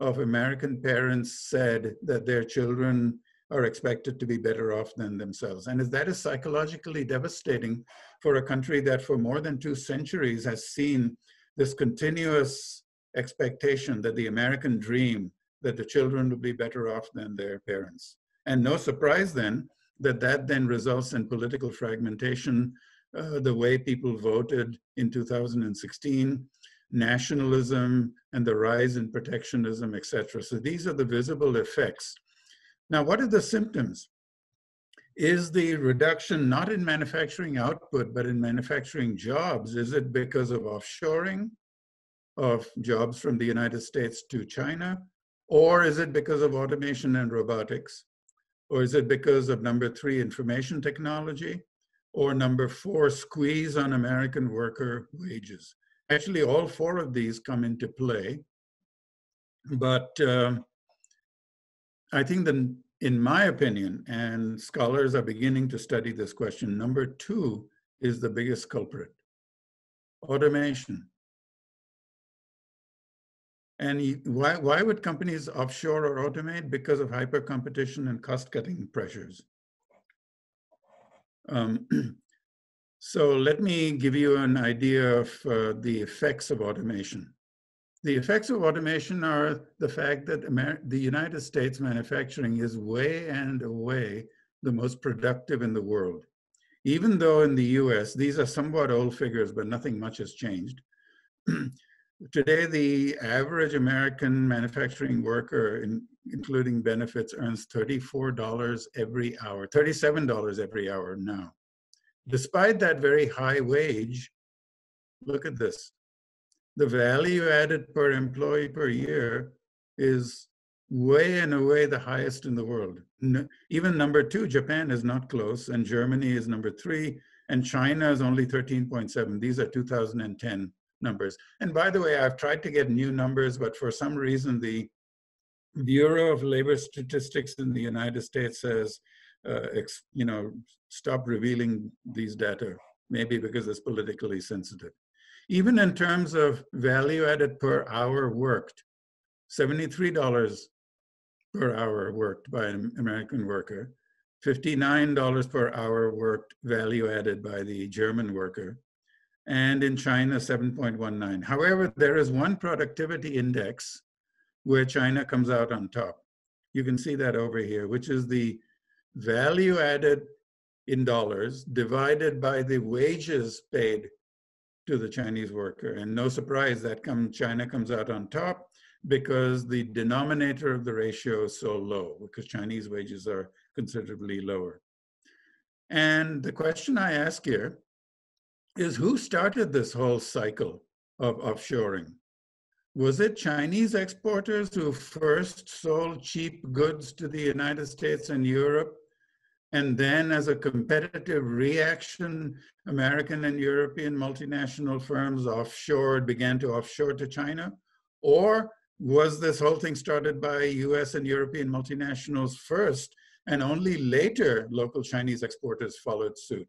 of American parents said that their children are expected to be better off than themselves. And that is psychologically devastating for a country that for more than two centuries has seen this continuous expectation that the American dream, that the children will be better off than their parents. And no surprise then that that then results in political fragmentation, uh, the way people voted in 2016, nationalism, and the rise in protectionism, etc. So these are the visible effects. Now, what are the symptoms? Is the reduction not in manufacturing output, but in manufacturing jobs? Is it because of offshoring of jobs from the United States to China? Or is it because of automation and robotics? Or is it because of number three, information technology? Or number four, squeeze on American worker wages? Actually, all four of these come into play. But um, I think that, in my opinion, and scholars are beginning to study this question, number two is the biggest culprit automation. And why, why would companies offshore or automate? Because of hyper competition and cost cutting pressures. Um, so let me give you an idea of uh, the effects of automation. The effects of automation are the fact that Amer the United States manufacturing is way and away the most productive in the world. Even though in the US, these are somewhat old figures, but nothing much has changed. Today, the average American manufacturing worker, in, including benefits, earns $34 every hour, $37 every hour now. Despite that very high wage, look at this. The value added per employee per year is way and away the highest in the world. even number two, Japan is not close, and Germany is number three, and China is only 13.7. These are 2010 numbers. And by the way, I've tried to get new numbers, but for some reason, the Bureau of Labor Statistics in the United States says, Uh, you know, stop revealing these data, maybe because it's politically sensitive. Even in terms of value added per hour worked, $73 per hour worked by an American worker, $59 per hour worked value added by the German worker, and in China, 7.19. However, there is one productivity index where China comes out on top. You can see that over here, which is the value added in dollars divided by the wages paid to the Chinese worker. And no surprise that come, China comes out on top because the denominator of the ratio is so low because Chinese wages are considerably lower. And the question I ask here is who started this whole cycle of offshoring? Was it Chinese exporters who first sold cheap goods to the United States and Europe? And then, as a competitive reaction, American and European multinational firms offshored, began to offshore to China? Or was this whole thing started by US and European multinationals first, and only later local Chinese exporters followed suit?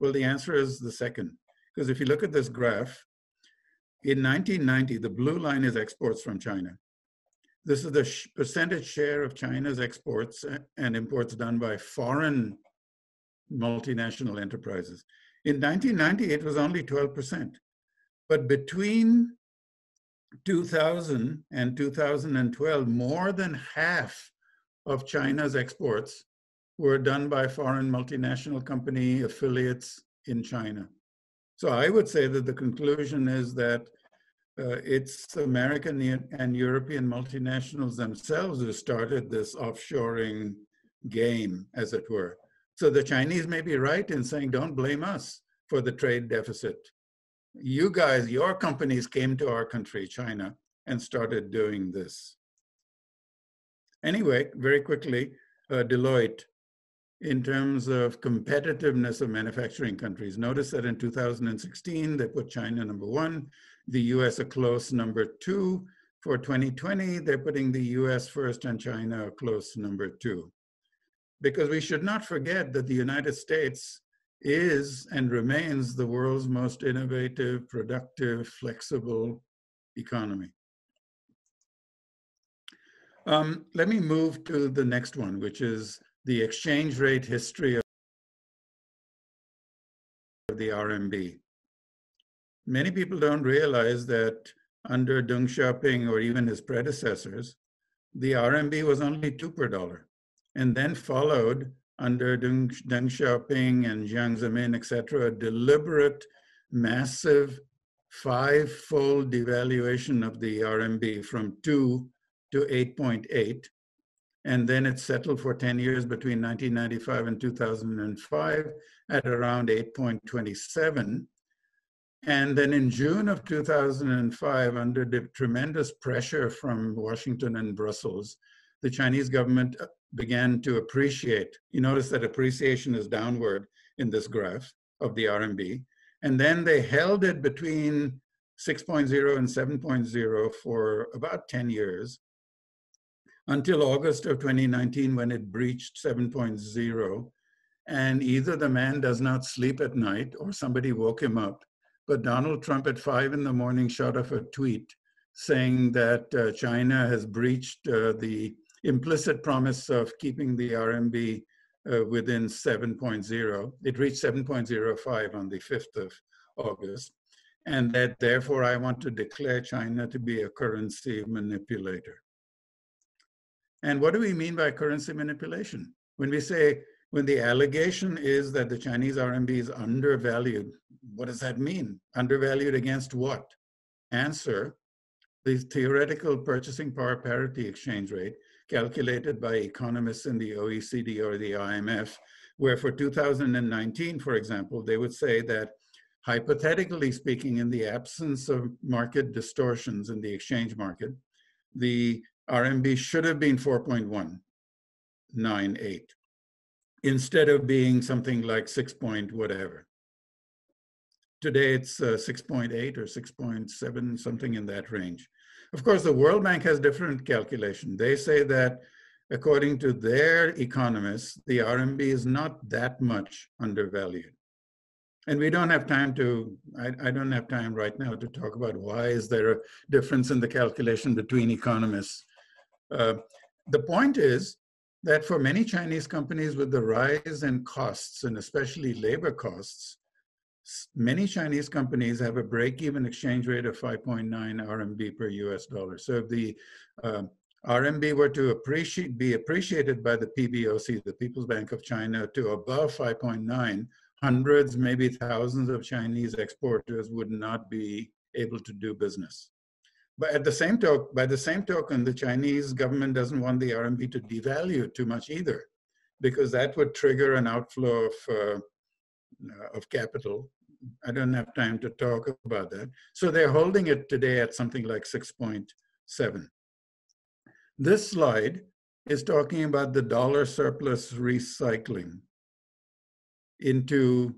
Well, the answer is the second. Because if you look at this graph, in 1990, the blue line is exports from China. This is the sh percentage share of China's exports and imports done by foreign multinational enterprises. In 1990, it was only 12%. But between 2000 and 2012, more than half of China's exports were done by foreign multinational company affiliates in China. So I would say that the conclusion is that uh, it's American and European multinationals themselves who started this offshoring game, as it were. So the Chinese may be right in saying, don't blame us for the trade deficit. You guys, your companies came to our country, China, and started doing this. Anyway, very quickly, uh, Deloitte in terms of competitiveness of manufacturing countries. Notice that in 2016, they put China number one, the US a close number two. For 2020, they're putting the US first and China a close number two. Because we should not forget that the United States is and remains the world's most innovative, productive, flexible economy. Um, let me move to the next one, which is the exchange rate history of the RMB. Many people don't realize that under Deng Xiaoping or even his predecessors, the RMB was only two per dollar, and then followed under Deng, Deng Xiaoping and Jiang Zemin, et cetera, a deliberate, massive, five-fold devaluation of the RMB from two to 8.8. And then it settled for 10 years between 1995 and 2005 at around 8.27. And then in June of 2005, under the tremendous pressure from Washington and Brussels, the Chinese government uh, began to appreciate. You notice that appreciation is downward in this graph of the RMB. And then they held it between 6.0 and 7.0 for about 10 years until August of 2019 when it breached 7.0. And either the man does not sleep at night or somebody woke him up. But Donald Trump at five in the morning shot off a tweet saying that uh, China has breached uh, the implicit promise of keeping the RMB uh, within 7.0. It reached 7.05 on the 5th of August. And that therefore I want to declare China to be a currency manipulator. And what do we mean by currency manipulation? When we say, when the allegation is that the Chinese RMB is undervalued, what does that mean? Undervalued against what? Answer, the theoretical purchasing power parity exchange rate calculated by economists in the OECD or the IMF, where for 2019, for example, they would say that hypothetically speaking, in the absence of market distortions in the exchange market, the RMB should have been 4.198 instead of being something like 6 point whatever. Today it's uh, 6.8 or 6.7, something in that range. Of course, the World Bank has different calculation. They say that according to their economists, the RMB is not that much undervalued. And we don't have time to, I, I, don't have time right now to talk about why is there a difference in the calculation between economists. Uh, the point is that for many Chinese companies with the rise in costs and especially labor costs, many Chinese companies have a break-even exchange rate of 5.9 RMB per US dollar. So if the uh, RMB were to appreciate, be appreciated by the PBOC, the People's Bank of China, to above 5.9, hundreds, maybe thousands of Chinese exporters would not be able to do business. But at the same token, by the same token, the Chinese government doesn't want the RMB to devalue too much either, because that would trigger an outflow of, uh, of capital. I don't have time to talk about that. So they're holding it today at something like 6.7. This slide is talking about the dollar surplus recycling into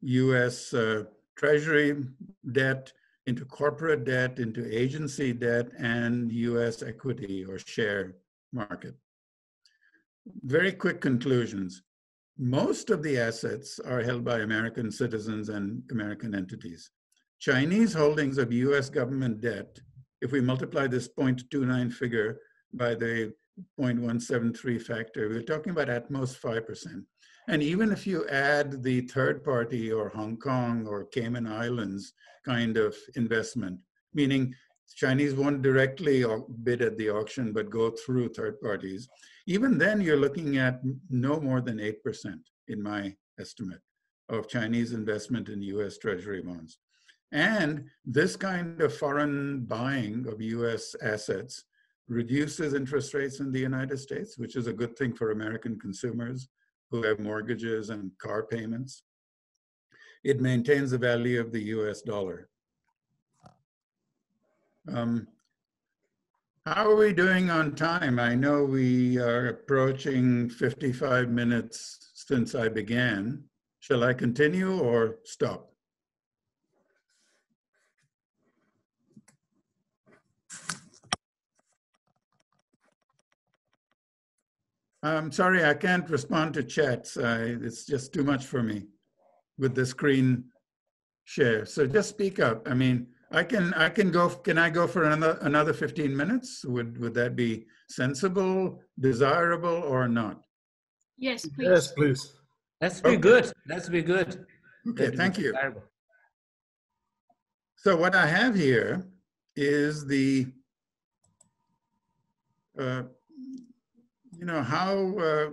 US uh, Treasury debt, into corporate debt, into agency debt, and US equity or share market. Very quick conclusions. Most of the assets are held by American citizens and American entities. Chinese holdings of US government debt, if we multiply this 0.29 figure by the 0.173 factor, we're talking about at most 5%. And even if you add the third party or Hong Kong or Cayman Islands kind of investment, meaning Chinese won't directly bid at the auction, but go through third parties, even then you're looking at no more than 8% in my estimate of Chinese investment in US Treasury bonds. And this kind of foreign buying of US assets reduces interest rates in the United States, which is a good thing for American consumers who have mortgages and car payments. It maintains the value of the US dollar. Um, How are we doing on time? I know we are approaching 55 minutes since I began. Shall I continue or stop? I'm sorry, I can't respond to chats. I, it's just too much for me with the screen share. So just speak up. I mean, I can I can go. Can I go for another another 15 minutes? Would would that be sensible, desirable, or not? Yes, please. Yes, please. That's be Okay. good. That's be good. Okay, That thank you. desirable. So what I have here is the, uh, you know, how uh,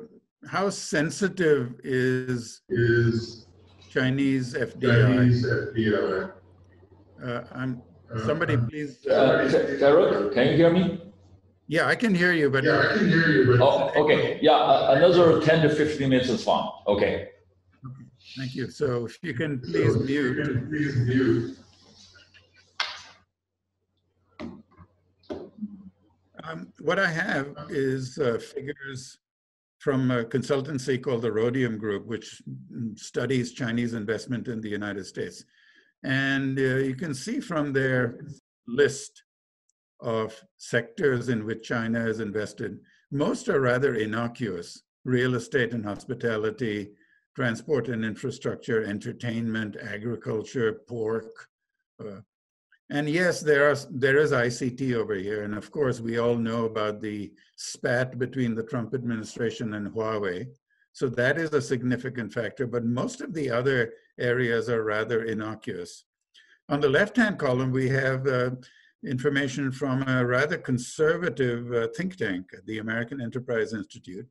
how sensitive is is Chinese FDI? Chinese FDI. Uh, I'm somebody please. Uh, Farok, can you hear me? Yeah, I can hear you, but Yeah, I can hear you, but. Oh, okay, yeah, uh, another 10 to 15 minutes is fine, okay. okay. thank you. So if you can please So, if you mute. can Please mute. Um, what I have is uh, figures from a consultancy called the Rhodium Group, which mm, studies Chinese investment in the United States. And uh, you can see from their list of sectors in which China has invested, most are rather innocuous real estate and hospitality, transport and infrastructure, entertainment, agriculture, pork. Uh, and yes, there are there is ICT over here, and of course we all know about the spat between the Trump administration and Huawei. So that is a significant factor, but most of the other areas are rather innocuous. On the left-hand column, we have uh, information from a rather conservative uh, think tank, the American Enterprise Institute.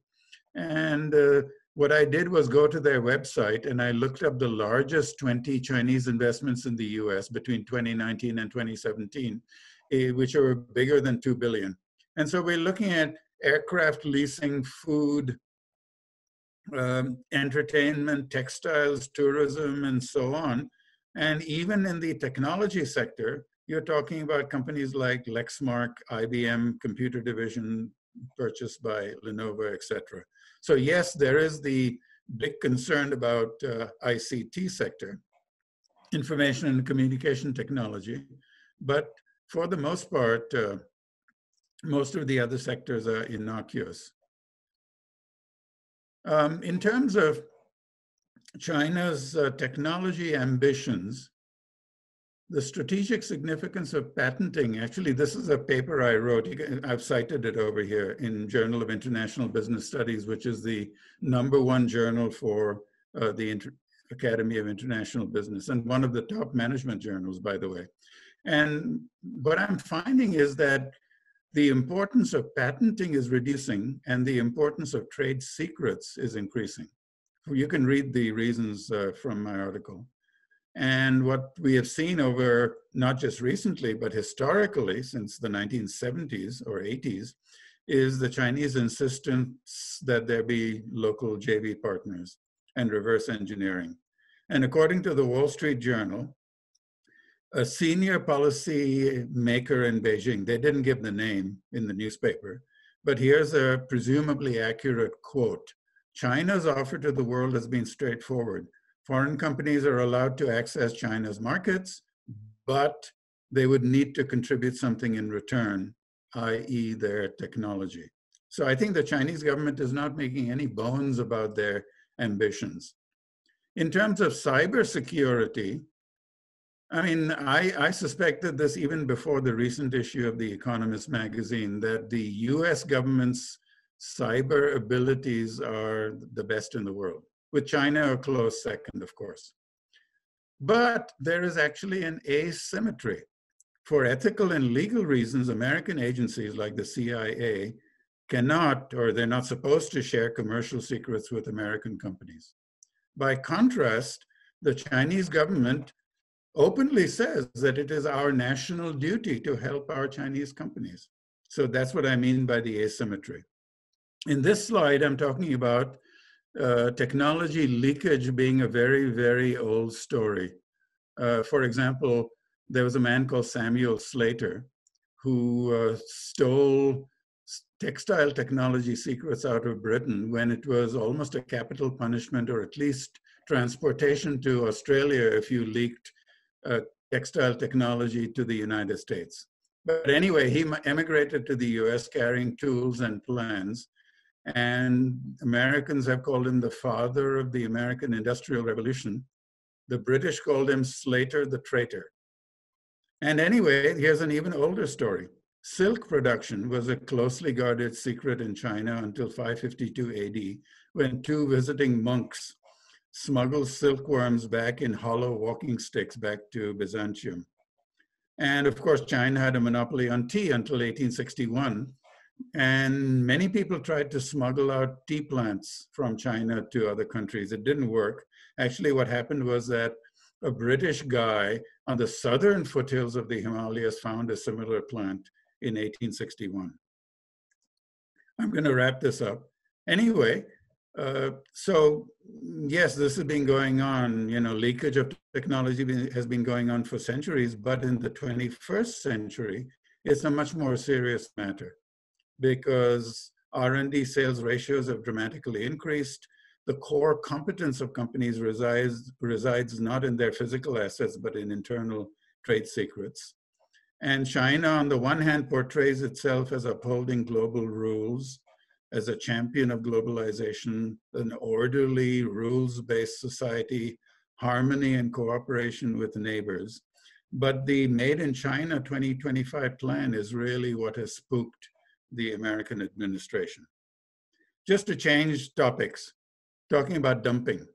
And uh, what I did was go to their website and I looked up the largest 20 Chinese investments in the US between 2019 and 2017, eh, which are bigger than 2 billion. And so we're looking at aircraft leasing, food, um, entertainment, textiles, tourism, and so on. And even in the technology sector, you're talking about companies like Lexmark, IBM, Computer Division, purchased by Lenovo, et cetera. So yes, there is the big concern about uh, ICT sector, information and communication technology, but for the most part, uh, most of the other sectors are innocuous. Um, in terms of China's uh, technology ambitions, the strategic significance of patenting, actually, this is a paper I wrote. I've cited it over here in Journal of International Business Studies, which is the number one journal for uh, the Inter- Academy of International Business and one of the top management journals, by the way. And what I'm finding is that the importance of patenting is reducing and the importance of trade secrets is increasing. You can read the reasons uh, from my article. And what we have seen over not just recently, but historically since the 1970s or 80s, is the Chinese insistence that there be local JV partners and reverse engineering. And according to the Wall Street Journal, a senior policy maker in Beijing, they didn't give the name in the newspaper, but here's a presumably accurate quote. China's offer to the world has been straightforward. Foreign companies are allowed to access China's markets, but they would need to contribute something in return, i.e. their technology. So I think the Chinese government is not making any bones about their ambitions. In terms of cybersecurity, I mean, I, I suspected this even before the recent issue of The Economist magazine, that the US government's cyber abilities are the best in the world, with China a close second, of course. But there is actually an asymmetry. For ethical and legal reasons, American agencies like the CIA cannot, or they're not supposed to share commercial secrets with American companies. By contrast, the Chinese government openly says that it is our national duty to help our Chinese companies. So that's what I mean by the asymmetry. In this slide, I'm talking about uh, technology leakage being a very, very old story. Uh, for example, there was a man called Samuel Slater who uh, stole textile technology secrets out of Britain when it was almost a capital punishment or at least transportation to Australia if you leaked uh, textile technology to the United States. But anyway, he emigrated to the US carrying tools and plans. And Americans have called him the father of the American Industrial Revolution. The British called him Slater the traitor. And anyway, here's an even older story. Silk production was a closely guarded secret in China until 552 AD, when two visiting monks smuggled silkworms back in hollow walking sticks back to Byzantium. And of course, China had a monopoly on tea until 1861. And many people tried to smuggle out tea plants from China to other countries. It didn't work. Actually, what happened was that a British guy on the southern foothills of the Himalayas found a similar plant in 1861. I'm going to wrap this up. Anyway, uh, so yes, this has been going on, you know, leakage of technology has been going on for centuries, but in the 21st century, it's a much more serious matter because R&D sales ratios have dramatically increased. The core competence of companies resides, resides not in their physical assets, but in internal trade secrets. And China, on the one hand, portrays itself as upholding global rules, as a champion of globalization, an orderly, rules-based society, harmony and cooperation with neighbors. But the Made in China 2025 plan is really what has spooked the American administration. Just to change topics, talking about dumping.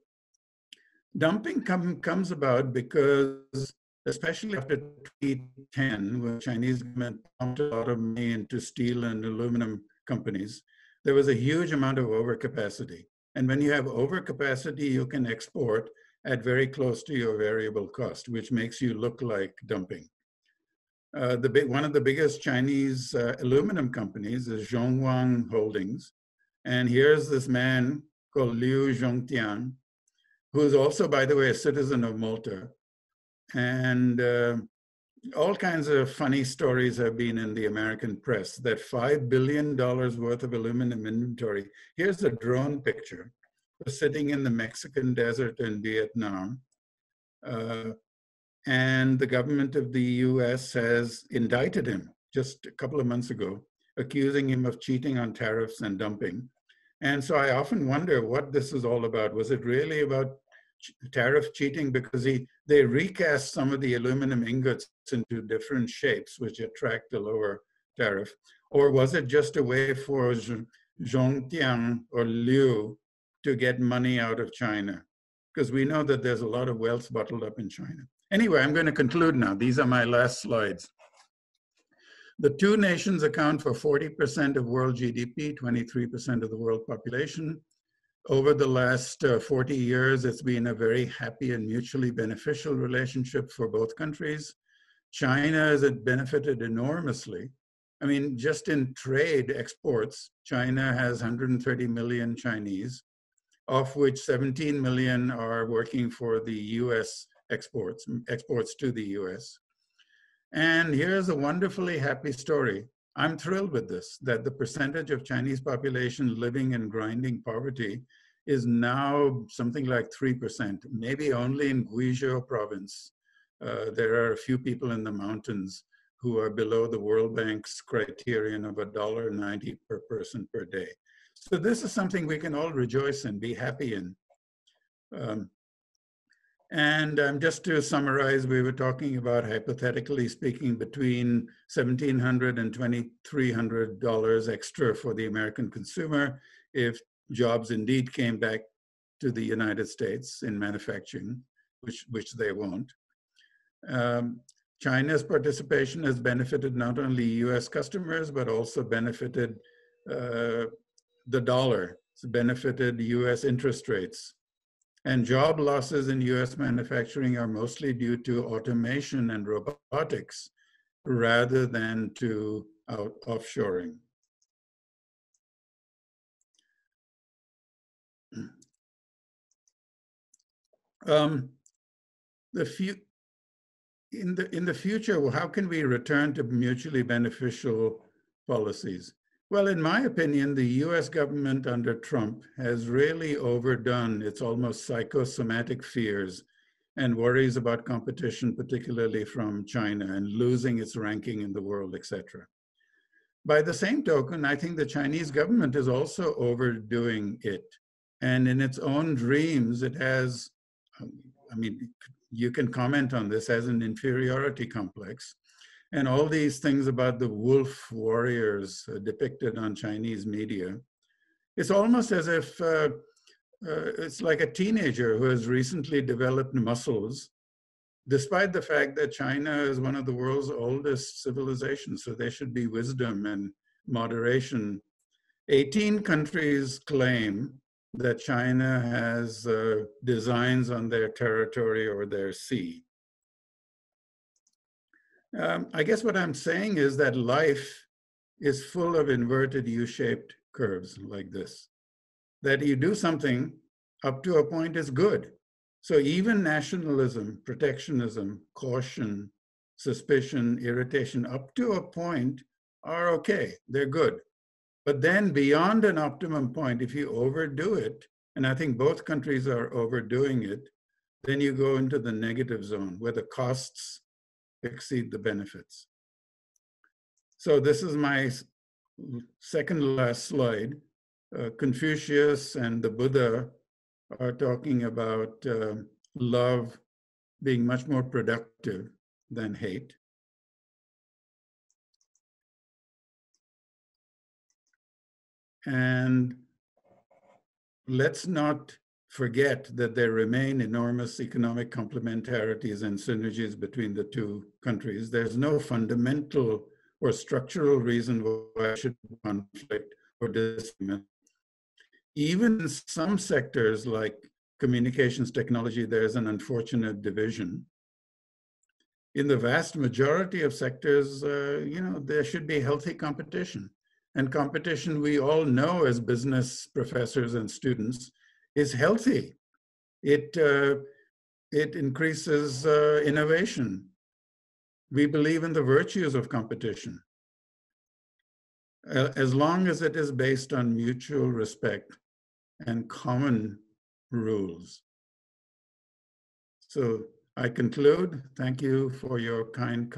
Dumping come, comes about because, especially after 2010, when Chinese government pumped a lot of money into steel and aluminum companies, there was a huge amount of overcapacity. And when you have overcapacity, you can export at very close to your variable cost, which makes you look like dumping. Uh, the big, one of the biggest Chinese uh, aluminum companies is Zhongwang Holdings. And here's this man called Liu Zhongtian, who is also, by the way, a citizen of Malta. And uh, all kinds of funny stories have been in the American press that $5 billion worth of aluminum inventory. Here's a drone picture sitting in the Mexican desert in Vietnam. Uh, and the government of the US has indicted him just a couple of months ago, accusing him of cheating on tariffs and dumping. And so I often wonder what this is all about. Was it really about tariff cheating because he they recast some of the aluminum ingots into different shapes which attract a lower tariff or was it just a way for Zhongtian or Liu to get money out of China because we know that there's a lot of wealth bottled up in China anyway I'm going to conclude now these are my last slides the two nations account for 40% of world GDP, 23% of the world population, over the last uh, 40 years, it's been a very happy and mutually beneficial relationship for both countries. China has benefited enormously. I mean, just in trade exports, China has 130 million Chinese, of which 17 million are working for the US exports, exports to the US. And here's a wonderfully happy story. I'm thrilled with this, that the percentage of Chinese population living in grinding poverty is now something like 3%, maybe only in Guizhou province. Uh, there are a few people in the mountains who are below the World Bank's criterion of $1.90 per person per day. So this is something we can all rejoice and be happy in. Um, and um, just to summarize, we were talking about hypothetically speaking between $1,700 and $2,300 extra for the American consumer if jobs indeed came back to the United States in manufacturing, which, which they won't. Um, China's participation has benefited not only US customers, but also benefited uh, the dollar, it's benefited US interest rates. And job losses in US manufacturing are mostly due to automation and robotics rather than to out offshoring. Um, the few, in the in the future, how can we return to mutually beneficial policies? Well, in my opinion, the US government under Trump has really overdone its almost psychosomatic fears and worries about competition, particularly from China and losing its ranking in the world, etc. By the same token, I think the Chinese government is also overdoing it. And in its own dreams, it has, um, I mean, you can comment on this as an inferiority complex. And all these things about the wolf warriors uh, depicted on Chinese media, it's almost as if uh, uh, it's like a teenager who has recently developed muscles, despite the fact that China is one of the world's oldest civilizations. So there should be wisdom and moderation. 18 countries claim that China has uh, designs on their territory or their sea. Um, I guess what I'm saying is that life is full of inverted U-shaped curves like this. That you do something up to a point is good. So even nationalism, protectionism, caution, suspicion, irritation, up to a point are okay, they're good. But then beyond an optimum point, if you overdo it, and I think both countries are overdoing it, then you go into the negative zone where the costs exceed the benefits. So this is my second last slide. Uh, Confucius and the Buddha are talking about uh, love being much more productive than hate. And let's not forget that there remain enormous economic complementarities and synergies between the two countries. There's no fundamental or structural reason why should conflict or disagreement. Even in some sectors like communications technology, there's an unfortunate division. In the vast majority of sectors, uh, you know, there should be healthy competition. And competition, we all know as business professors and students, is healthy. It, uh, it increases uh, innovation. We believe in the virtues of competition. As long as it is based on mutual respect and common rules. So I conclude. Thank you for your kind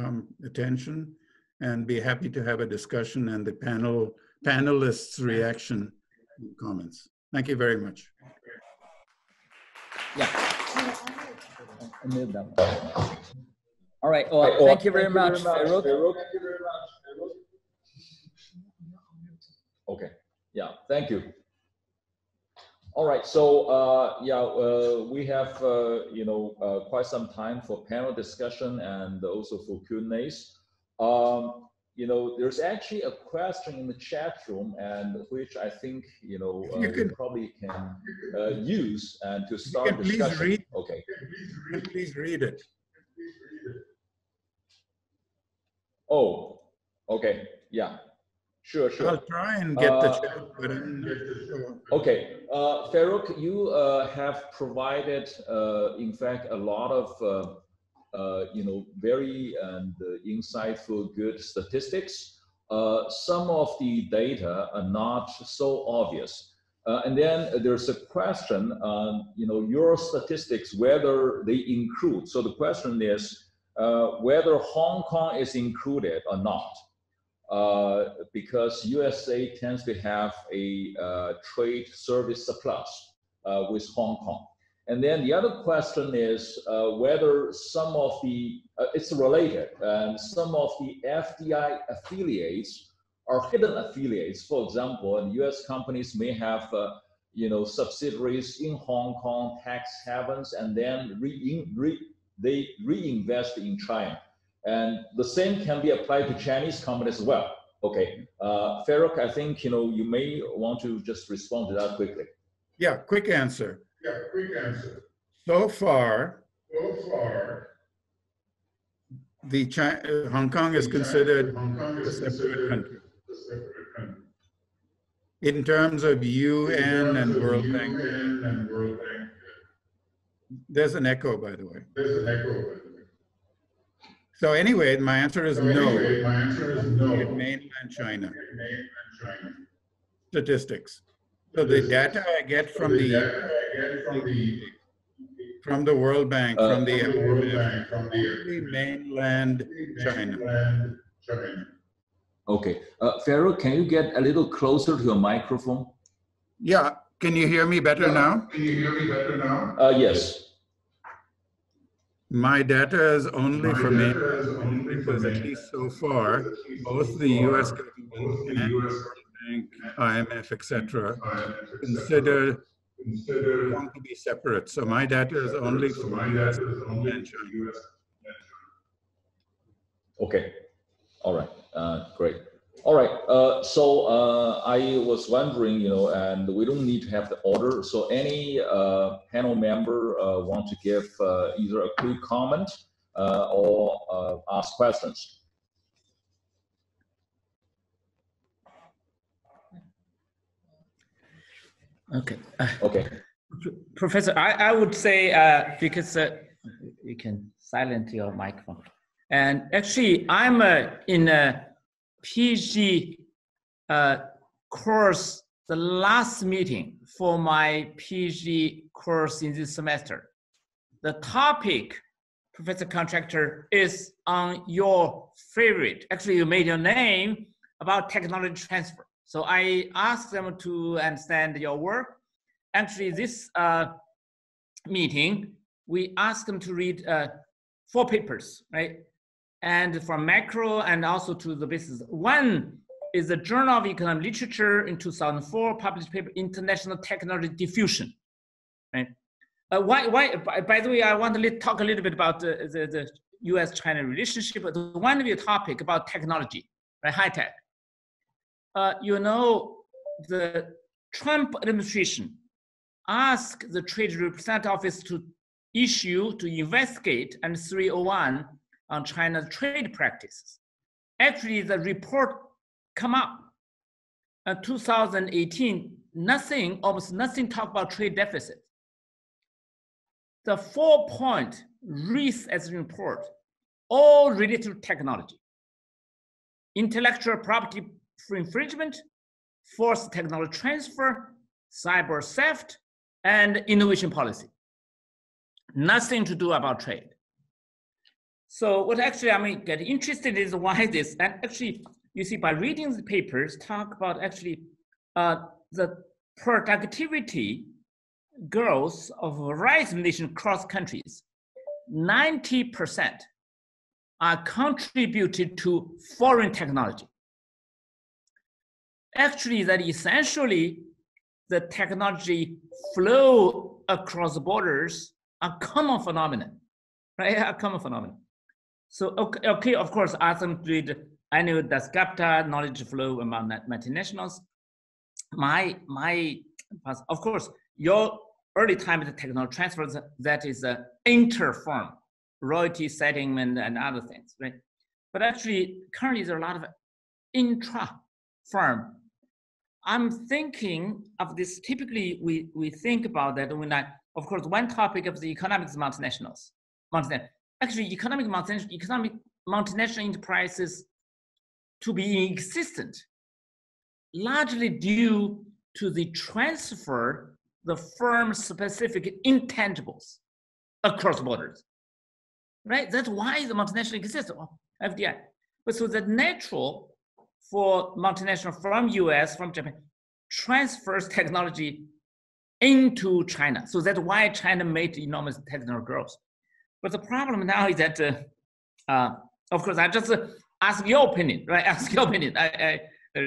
attention and be happy to have a discussion and the panel panelists' reaction comments. Thank you very much. Yeah. I moved them. All right. Well, thank you very much, Farok. Okay. Yeah. Thank you. All right. So uh, yeah, uh, we have uh, you know uh, quite some time for panel discussion and also for Q and A's. Um, you know, there's actually a question in the chat room, and which I think you know uh, you, can, you probably can uh, use and to start please discussion. Read, okay. Please read it. Oh, okay. Yeah. Sure, sure. I'll try and get uh, the chat button. Okay, uh, Farok, you uh, have provided, uh, in fact, a lot of uh, you know, very and uh, insightful, good statistics. Uh, some of the data are not so obvious. and then there's a question, on, you know, your statistics, whether they include. So the question is whether Hong Kong is included or not. Uh, because USA tends to have a uh, trade service surplus uh, with Hong Kong. And then the other question is uh, whether some of the, uh, it's related, and some of the FDI affiliates are hidden affiliates. For example, and US companies may have, uh, you know, subsidiaries in Hong Kong, tax havens, and then re, re they reinvest in China. And the same can be applied to Chinese companies as well. Okay, uh, I think, you know, you may want to just respond to that quickly. Yeah, quick answer. Yeah, quick answer. So far, So far, the Chi- uh, Hong Kong is considered Hong Kong a is separate country. a separate country. In terms of UN In and of World Bank, and World Bank, there's an echo, by the way. there's an echo. by the way. So anyway, my answer is So no. anyway, my answer is no. in mainland China Mainland China. statistics. So the data I get from The the, get from the, from the World Bank, Uh, from the from the World Bank, from the mainland China. mainland China. Okay, uh, Farok, can you get a little closer to your microphone? Yeah, can you hear me better now? Can you hear me better now? Uh, yes. My data is only My for data mainland only for because at least so far, both the US government Both the and US Bank, IMF, etc., IMF, consider consider them to be separate. So my data is only So for my data is only and China. US. Okay, all right, uh, great. All right, uh, so uh, I was wondering, you know, and we don't need to have the order. So any uh, panel member uh, want to give uh, either a quick comment uh, or uh, ask questions? Okay, uh, Okay, Professor, I, I would say uh, because uh, you can silence your microphone. And actually, I'm uh, in a PG uh, course, the last meeting for my PG course in this semester. The topic, Professor Contractor, is on your favorite. Actually, you made your name about technology transfer. So I asked them to understand your work. Actually, this uh, meeting, we asked them to read uh, four papers, right? And from macro and also to the business. One is the Journal of Economic Literature in 2004 published paper, International Technology Diffusion, right? Uh, why, why, by, by the way, I want to talk a little bit about the, the, the US-China relationship. The one of your topic about technology, right, high tech. Uh, you know, the Trump administration asked the Trade Representative Office to issue, to investigate, and 301 on China's trade practices. Actually, the report come up. In 2018, nothing, almost nothing talk about trade deficit. The four point a report, all related to technology. Intellectual property for infringement, forced technology transfer, cyber theft, and innovation policy. Nothing to do about trade. So what actually I mean get interested is why this, and actually you see by reading the papers talk about actually uh, the productivity growth of of nations across countries. 90% are contributed to foreign technology. Actually, that essentially the technology flow across borders a common phenomenon, right? A common phenomenon. So, okay, okay of course, to read annual das capta knowledge flow among multinationals. My, my, of course, your early time the technology transfers, that is uh, a inter-firm royalty settlement and other things, right? But actually, currently there are a lot of intra-firm. I'm thinking of this, typically we, we think about that when I, of course, one topic of the economics multinationals. Multinational. Actually, economic multinational, economic multinational enterprises to be existent, largely due to the transfer the firm-specific intangibles across borders. Right? That's why the multinational exists, FDI. But so the natural for multinational from US, from Japan, transfers technology into China. So that's why China made enormous technological growth. But the problem now is that, uh, uh, of course, I just uh, ask your opinion, right? Ask your opinion. I, I, a,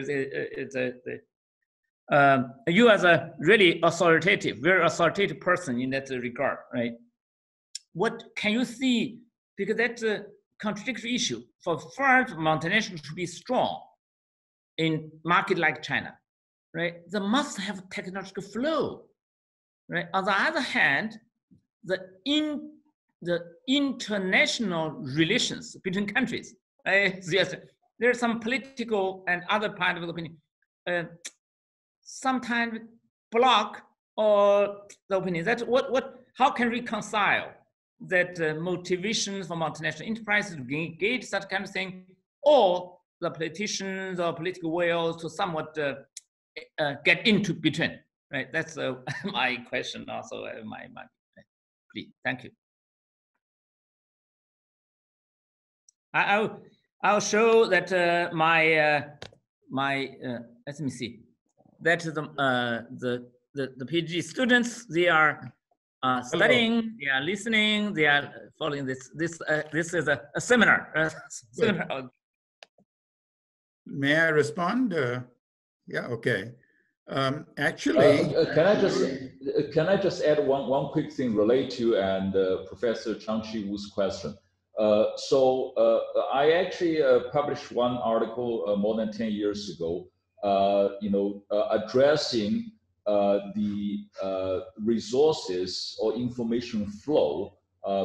it's a, a um, you as a really authoritative, very authoritative person in that regard, right? What can you see? Because that's a contradictory issue. For firms, multinational to be strong in market like China, right? They must have technological flow, right? On the other hand, the in the international relations between countries, right? Yes, there's some political and other part of the opinion. Uh, sometimes block or the opinion. That's what what how can reconcile that uh, motivation for multinational enterprises to engage such kind of thing, or the politicians or political will to somewhat uh, uh, get into between, right? That's uh, my question also, uh, my, my, please, thank you. I, I'll, I'll show that uh, my, uh, my, uh, let me see, that the, uh, the, the, the PG students, they are uh, studying, they are listening, they are following this, this, uh, this is a, a seminar. seminar. May I respond? Uh, yeah, okay. Um, Uh, actually, uh, Can I just, uh, can I just add one, one quick thing relate to and uh, Professor Chang-Chi Wu's question? Uh, So uh, I actually uh, published one article uh, more than 10 years ago, uh, you know, uh, addressing uh, the uh, resources or information flow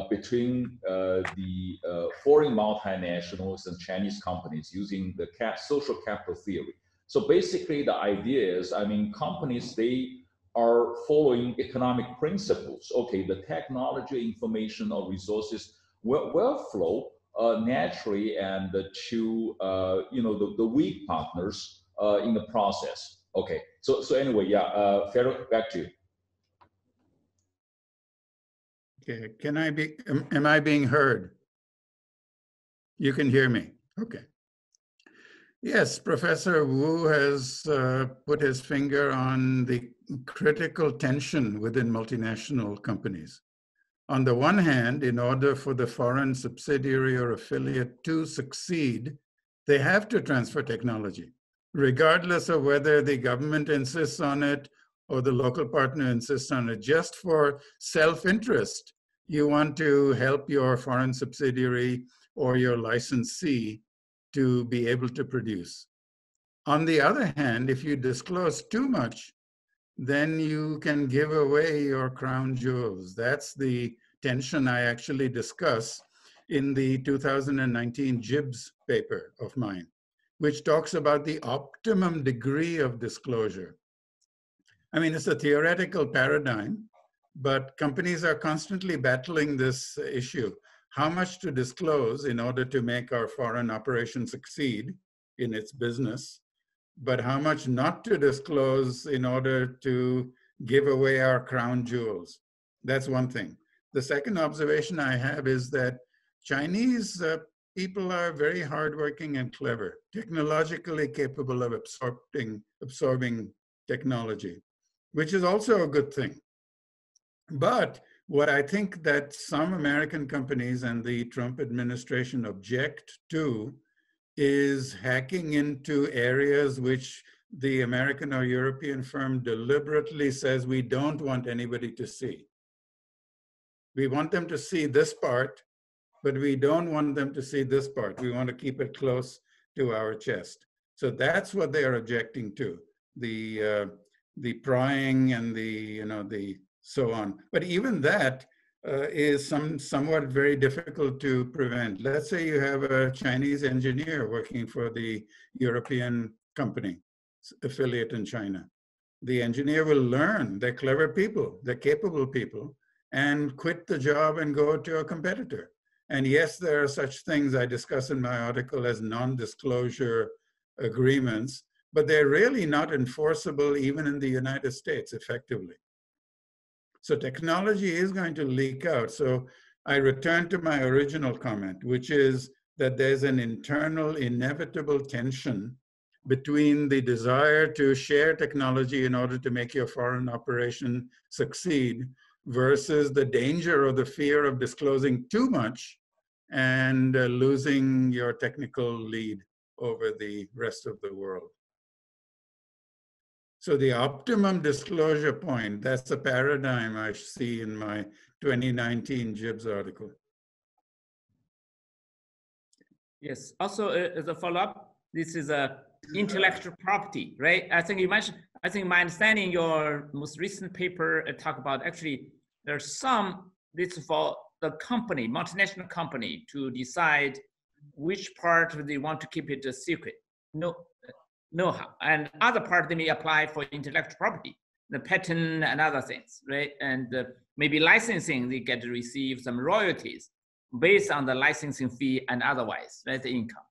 between uh, the uh, foreign multinationals and Chinese companies using the cap social capital theory. So basically, the idea is, I mean, companies they are following economic principles. Okay, the technology, information, or resources will, will flow uh, naturally and to uh, you know the, the weak partners uh, in the process. Okay, so so anyway, yeah, uh, Farok, back to you. Okay, can I be, am, am I being heard? You can hear me. Okay. Yes, Professor Wu has uh, put his finger on the critical tension within multinational companies. On the one hand, in order for the foreign subsidiary or affiliate to succeed, they have to transfer technology, regardless of whether the government insists on it or the local partner insists on it, just for self interest. You want to help your foreign subsidiary or your licensee to be able to produce. On the other hand, if you disclose too much, then you can give away your crown jewels. That's the tension I actually discuss in the 2019 JIBS paper of mine, which talks about the optimum degree of disclosure. I mean, it's a theoretical paradigm, but companies are constantly battling this issue how much to disclose in order to make our foreign operation succeed in its business, but how much not to disclose in order to give away our crown jewels. That's one thing. The second observation I have is that Chinese uh, people are very hardworking and clever, technologically capable of absorbing, absorbing technology, which is also a good thing. But what I think that some American companies and the Trump administration object to is hacking into areas which the American or European firm deliberately says we don't want anybody to see. We want them to see this part, but we don't want them to see this part. We want to keep it close to our chest. So that's what they are objecting to the uh, the prying and the you know the so on. But even that uh, is some somewhat very difficult to prevent. Let's say you have a Chinese engineer working for the European company affiliate in China. The engineer will learn. They're clever people. They're capable people, and quit the job and go to a competitor. And yes, there are such things I discuss in my article as non-disclosure agreements, but they're really not enforceable even in the United States effectively. So technology is going to leak out. So I return to my original comment, which is that there's an internal inevitable tension between the desire to share technology in order to make your foreign operation succeed versus the danger or the fear of disclosing too much and uh, losing your technical lead over the rest of the world. So the optimum disclosure point, that's a paradigm I see in my 2019 JIBS article. Yes. Also, uh, as a follow-up, this is a intellectual property, right? I think you mentioned. I think my understanding, your most recent paper uh, talk about actually there's some this for the company, multinational company, to decide which part they want to keep it a secret. No, know-how, and other part they may apply for intellectual property. the patent and other things, right? And uh, maybe licensing, they get to receive some royalties based on the licensing fee and otherwise, right? The income,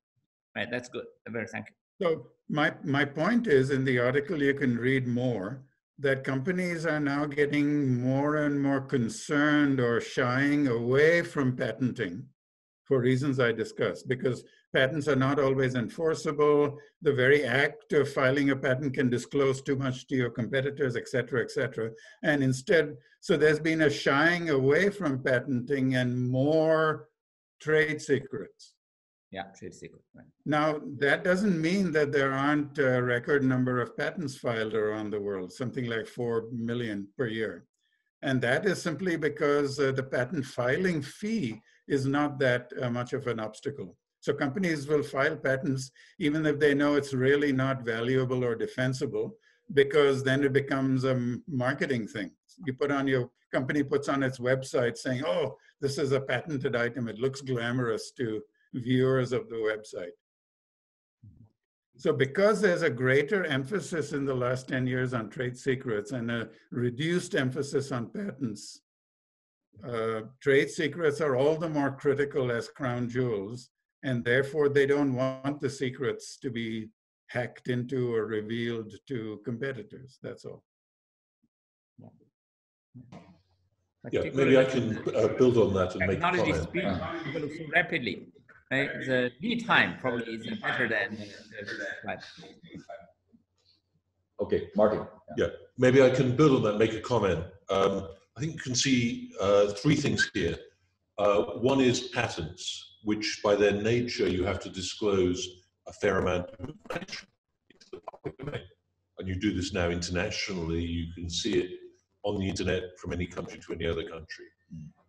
right? That's good. Very thank you. So my, my point is in the article, you can read more that companies are now getting more and more concerned or shying away from patenting for reasons I discussed, because patents are not always enforceable. The very act of filing a patent can disclose too much to your competitors, et cetera, et cetera. And instead, so there's been a shying away from patenting and more trade secrets. Yeah, trade secret. Right. Now, that doesn't mean that there aren't a record number of patents filed around the world, something like 4 million per year. And that is simply because uh, the patent filing fee is not that uh, much of an obstacle. So companies will file patents even if they know it's really not valuable or defensible, because then it becomes a marketing thing. You put on your company puts on its website saying, oh, this is a patented item. It looks glamorous to viewers of the website. So because there's a greater emphasis in the last 10 years on trade secrets and a reduced emphasis on patents, uh, trade secrets are all the more critical as crown jewels, and therefore they don't want the secrets to be hacked into or revealed to competitors. That's all. Yeah, maybe I can uh, build on that and make a Technology comment. speed develops so rapidly. Right? The lead time probably is better than. Right. Okay, Martin. Yeah, maybe I can build on that, make a comment. Um, I think you can see uh, three things here. Uh, one is patents, which by their nature you have to disclose a fair amount of information into the public domain. And you do this now internationally. You can see it on the internet from any country to any other country.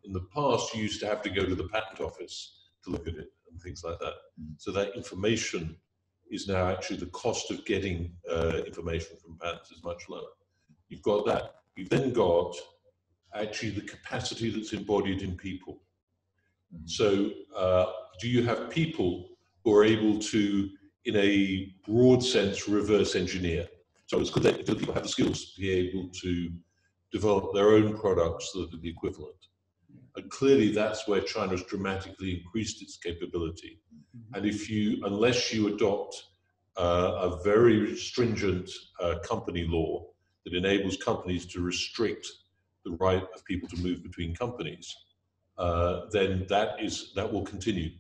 In the past, you used to have to go to the patent office to look at it and things like that. So that information is now actually the cost of getting uh, information from patents is much lower. You've got that. You've then got actually the capacity that's embodied in people. So, uh, do you have people who are able to, in a broad sense, reverse engineer? So, it's good that do people have the skills to be able to develop their own products that are the equivalent. And clearly, that's where China has dramatically increased its capability. And if you, unless you adopt uh, a very stringent uh, company law that enables companies to restrict the right of people to move between companies, uh, then that is that will continue.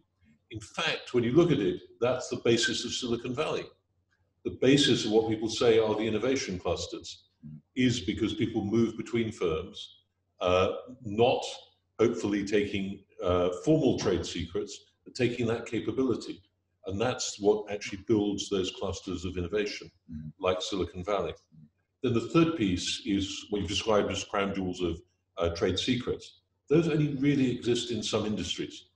In fact, when you look at it, that's the basis of Silicon Valley. The basis of what people say are the innovation clusters is because people move between firms, uh, not hopefully taking uh, formal trade secrets, but taking that capability. And that's what actually builds those clusters of innovation, like Silicon Valley. Then the third piece is what you've described as crown jewels of uh, trade secrets. Those only really exist in some industries.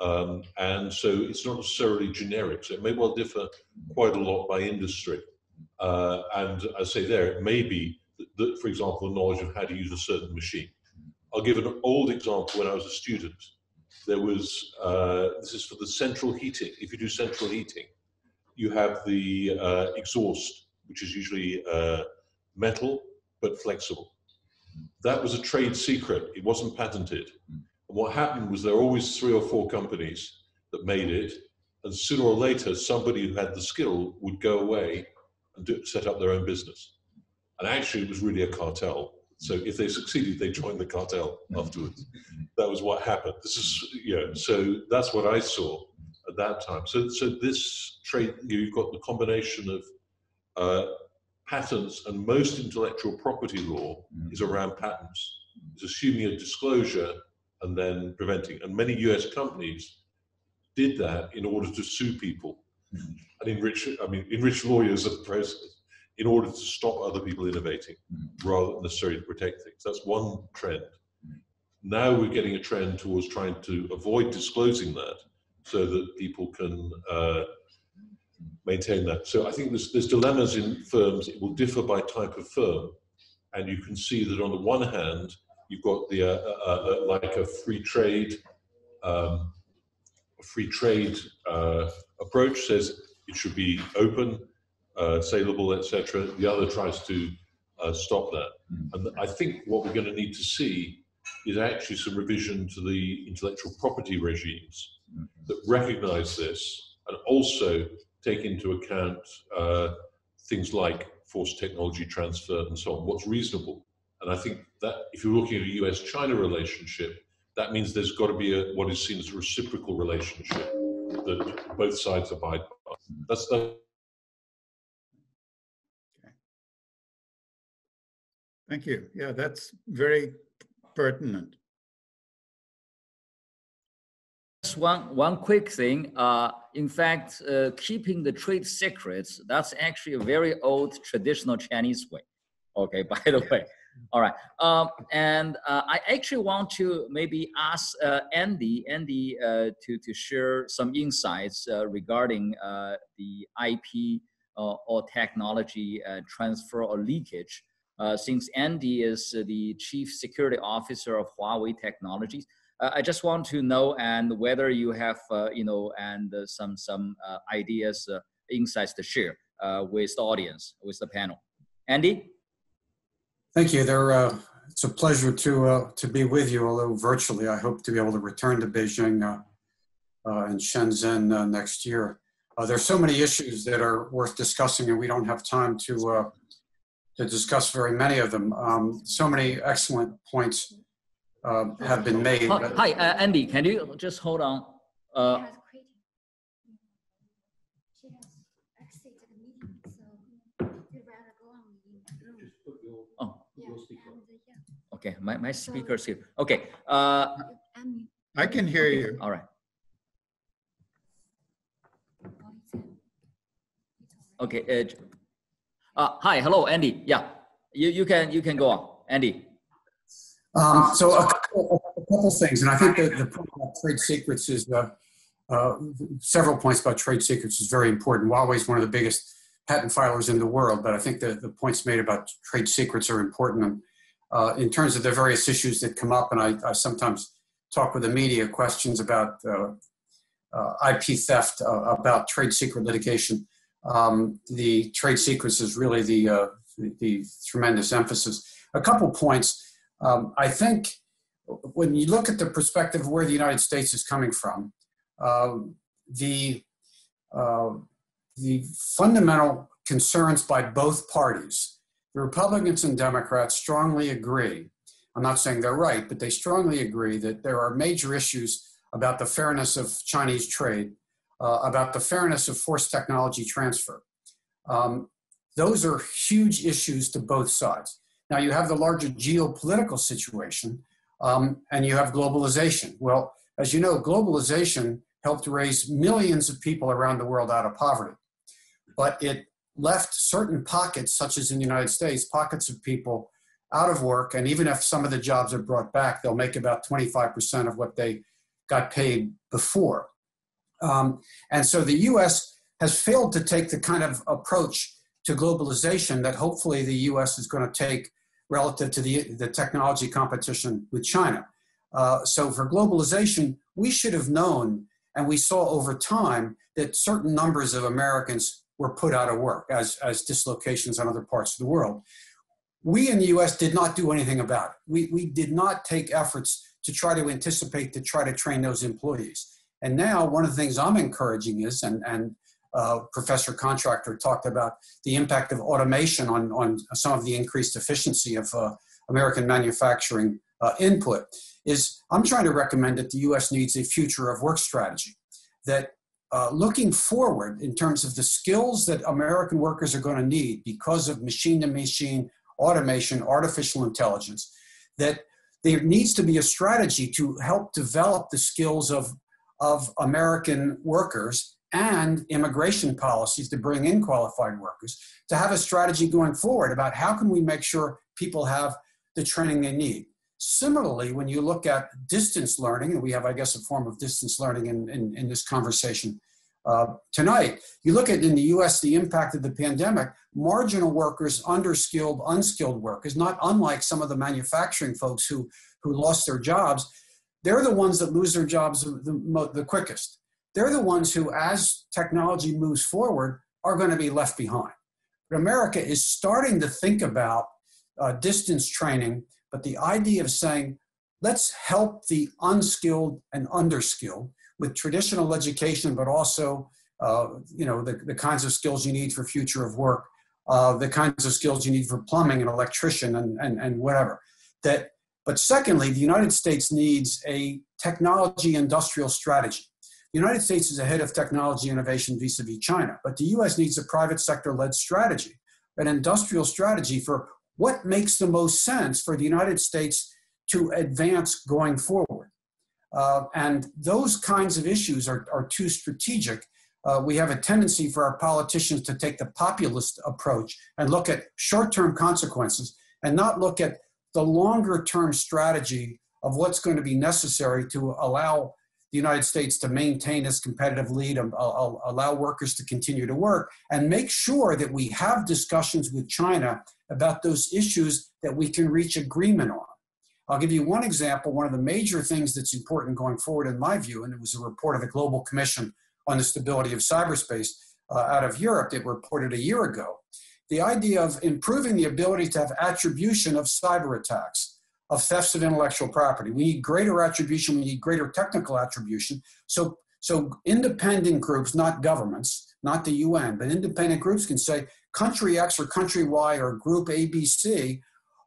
Um, and so it's not necessarily generic. So it may well differ quite a lot by industry. Uh, and I say there, it may be, that, for example, the knowledge of how to use a certain machine. I'll give an old example when I was a student. There was, uh, this is for the central heating. If you do central heating, you have the uh, exhaust, which is usually uh, metal but flexible. That was a trade secret. It wasn't patented. And what happened was there were always three or four companies that made it, and sooner or later, somebody who had the skill would go away and do, set up their own business. And actually, it was really a cartel. So if they succeeded, they joined the cartel afterwards. That was what happened. This is, you know, so that's what I saw at that time. So, so this trade, you've got the combination of uh, patents and most intellectual property law mm. is around patents. It's assuming a disclosure and then preventing. And many US companies did that in order to sue people mm. and enrich, I mean, enrich lawyers at the process in order to stop other people innovating mm. rather than necessarily to protect things. That's one trend. Now we're getting a trend towards trying to avoid disclosing that so that people can uh, maintain that. So I think there's, there's dilemmas in firms. It will differ by type of firm. And you can see that on the one hand, you've got the uh, uh, uh, like a free trade, um, free trade uh, approach says it should be open, uh, saleable, etc. The other tries to uh, stop that. Mm. And I think what we're going to need to see is actually some revision to the intellectual property regimes Mhm. that recognize this and also take into account uh, things like forced technology transfer and so on, what's reasonable. And I think that if you're looking at a US China relationship, that means there's got to be a, what is seen as a reciprocal relationship that both sides abide by. That's the Thank you. Yeah, that's very pertinent. Just one, one quick thing. Uh, in fact, uh, keeping the trade secrets, that's actually a very old traditional Chinese way. Okay, by the way. All right. Um, and uh, I actually want to maybe ask uh, Andy, Andy uh, to, to share some insights uh, regarding uh, the IP uh, or technology transfer or leakage. Since Andy is the chief security officer of Huawei Technologies, uh, I just want to know and whether you have uh, you know and uh, some some uh, ideas, insights to share with the audience, with the panel. Andy. Thank you. There, it's a pleasure to to be with you, although virtually. I hope to be able to return to Beijing and Shenzhen next year. Uh, there's so many issues that are worth discussing, and we don't have time to uh, to discuss very many of them. Um, so many excellent points uh, have been made. Hi, but- hi, uh, Andy. Can you just hold on? Uh, has quit. She has exited the meeting, so you'd rather go on in oh, Yeah, and, uh, yeah. okay. My my speaker's here. Okay. Uh, you unmute. I can hear you. all right. Oh, it's, um, it's all right. Okay. Uh, uh, hi. Hello, Andy. Yeah. You you can you can go on, Andy. Um, so a couple, a couple things, and I think that the point about trade secrets is uh, uh, several points about trade secrets is very important. Huawei is one of the biggest patent filers in the world, but I think the, the points made about trade secrets are important and, uh, in terms of the various issues that come up. And I, I sometimes talk with the media questions about uh, uh, IP theft, uh, about trade secret litigation. Um, the trade secrets is really the, uh, the, the tremendous emphasis. A couple points. Um, I think when you look at the perspective of where the United States is coming from, um, the uh, the fundamental concerns by both parties, the Republicans and Democrats, strongly agree. I'm not saying they're right, but they strongly agree that there are major issues about the fairness of Chinese trade, uh, about the fairness of forced technology transfer. Um, those are huge issues to both sides. Now you have the larger geopolitical situation, um, and you have globalization. Well, as you know, globalization helped raise millions of people around the world out of poverty, but it left certain pockets, such as in the United States, pockets of people out of work. And even if some of the jobs are brought back, they'll make about 25% of what they got paid before. Um, and so the US has failed to take the kind of approach to globalization that hopefully the US is going to take relative to the, the technology competition with China. Uh, so for globalization, we should have known, and we saw over time that certain numbers of Americans were put out of work as, as dislocations in other parts of the world. We in the US did not do anything about it. We, we did not take efforts to try to anticipate, to try to train those employees. And now, one of the things I'm encouraging is, and, and uh, Professor Contractor talked about the impact of automation on, on some of the increased efficiency of uh, American manufacturing uh, input, is I'm trying to recommend that the US needs a future of work strategy. That uh, looking forward in terms of the skills that American workers are going to need because of machine to machine automation, artificial intelligence, that there needs to be a strategy to help develop the skills of, of American workers and immigration policies to bring in qualified workers to have a strategy going forward about how can we make sure people have the training they need. Similarly when you look at distance learning and we have i guess a form of distance learning in, in, in this conversation uh, tonight you look at in the us the impact of the pandemic marginal workers underskilled unskilled workers not unlike some of the manufacturing folks who who lost their jobs they're the ones that lose their jobs the, the quickest they're the ones who, as technology moves forward, are going to be left behind. But America is starting to think about uh, distance training, but the idea of saying, let's help the unskilled and underskilled with traditional education, but also, uh, you know, the, the kinds of skills you need for future of work, uh, the kinds of skills you need for plumbing and electrician and, and, and whatever. That, but secondly, the United States needs a technology industrial strategy. The United States is ahead of technology innovation vis-a-vis China, but the US needs a private sector-led strategy, an industrial strategy for what makes the most sense for the United States to advance going forward. Uh, and those kinds of issues are, are too strategic. Uh, we have a tendency for our politicians to take the populist approach and look at short term consequences and not look at the longer term strategy of what's going to be necessary to allow the United States to maintain its competitive lead, and allow workers to continue to work, and make sure that we have discussions with China about those issues that we can reach agreement on. I'll give you one example. One of the major things that's important going forward, in my view, and it was a report of the Global Commission on the Stability of Cyberspace uh, out of Europe that reported a year ago. The idea of improving the ability to have attribution of cyber attacks, of thefts of intellectual property. We need greater attribution, we need greater technical attribution. So, so independent groups, not governments, not the UN, but independent groups can say country X or country Y or group ABC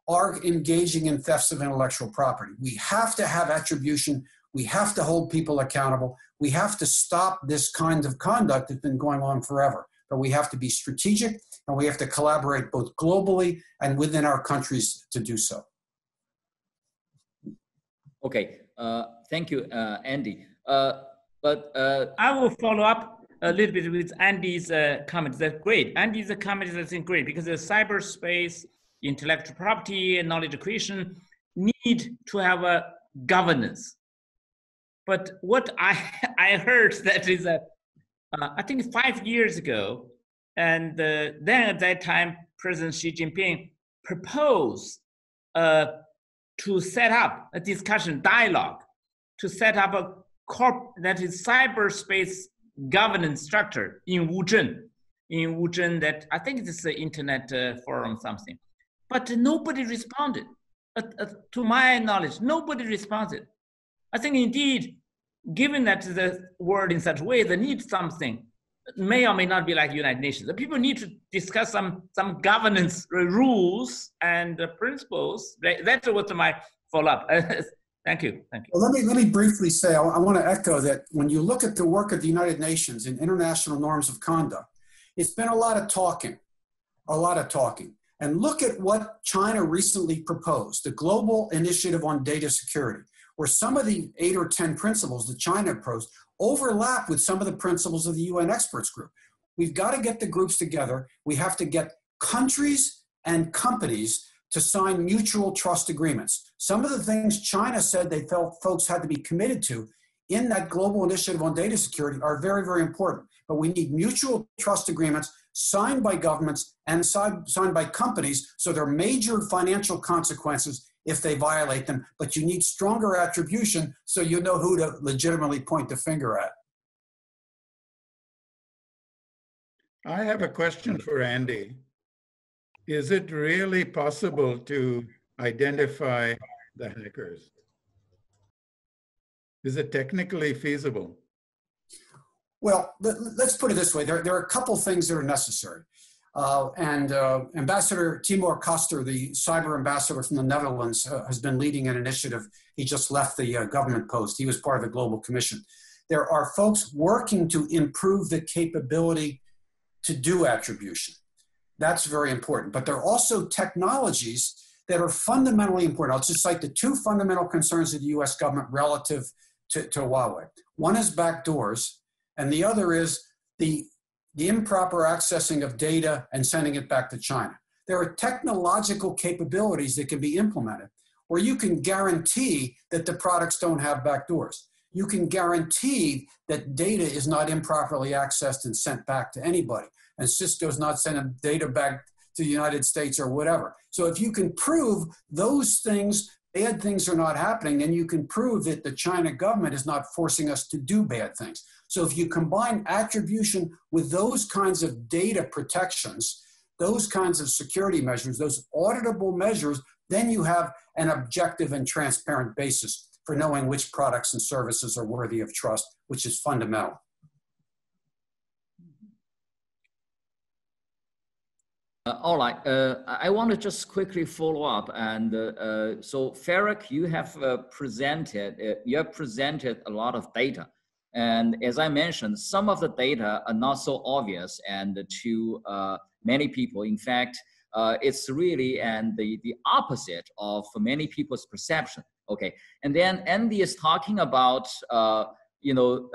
are engaging in thefts of intellectual property. We have to have attribution. We have to hold people accountable. We have to stop this kind of conduct that's been going on forever. But we have to be strategic and we have to collaborate both globally and within our countries to do so. Okay, uh, thank you, uh, Andy. Uh, but uh, I will follow up a little bit with Andy's uh, comments. That's great. Andy's comments is great because the cyberspace intellectual property and knowledge creation need to have a governance. But what I, I heard that is that uh, I think five years ago, and then at that time, President Xi Jinping proposed uh, to set up a discussion dialogue, to set up a corp that is cyberspace governance structure in Wuzhen, in Wuzhen that I think it's the internet uh, forum something but nobody responded. Uh, uh, to my knowledge, nobody responded. I think indeed, given that the world in such a way, they need something, may or may not be like United Nations. The people need to discuss some some governance rules and uh, principles. That's what my follow up. Thank you. Thank you. Well, let me let me briefly say I, I want to echo that when you look at the work of the United Nations in international norms of conduct, it's been a lot of talking, a lot of talking. And look at what China recently proposed, the Global Initiative on Data Security, where some of the eight or 10 principles that China proposed overlap with some of the principles of the UN experts group. We've got to get the groups together. We have to get countries and companies to sign mutual trust agreements. Some of the things China said they felt folks had to be committed to in that global initiative on data security are very, very important. But we need mutual trust agreements signed by governments and signed, by companies. So there are major financial consequences if they violate them, but you need stronger attribution so you know who to legitimately point the finger at. I have a question for Andy. Is it really possible to identify the hackers? Is it technically feasible? Well, let, us put it this way. There, there are a couple things that are necessary. Uh, and uh, Ambassador Timur Koster, the cyber ambassador from the Netherlands, uh, has been leading an initiative. He just left the uh, government post. He was part of the Global Commission. There are folks working to improve the capability to do attribution. That's very important. But there are also technologies that are fundamentally important. I'll just cite the two fundamental concerns of the US government relative to, to Huawei. One is backdoors, and the other is the, the improper accessing of data and sending it back to China. There are technological capabilities that can be implemented where you can guarantee that the products don't have backdoors. You can guarantee that data is not improperly accessed and sent back to anybody. And Cisco's not sending data back to the United States or whatever. So if you can prove those things, bad things are not happening, then you can prove that the China government is not forcing us to do bad things. So if you combine attribution with those kinds of data protections, those kinds of security measures, those auditable measures, then you have an objective and transparent basis for knowing which products and services are worthy of trust, which is fundamental. Uh, all right, uh, I want to just quickly follow up. And uh, uh so Farok, you have uh, presented, uh, you have presented a lot of data. And as I mentioned, some of the data are not so obvious and to uh, many people. In fact, uh, it's really and the, the opposite of many people's perception. Okay, and then Andy is talking about uh, you know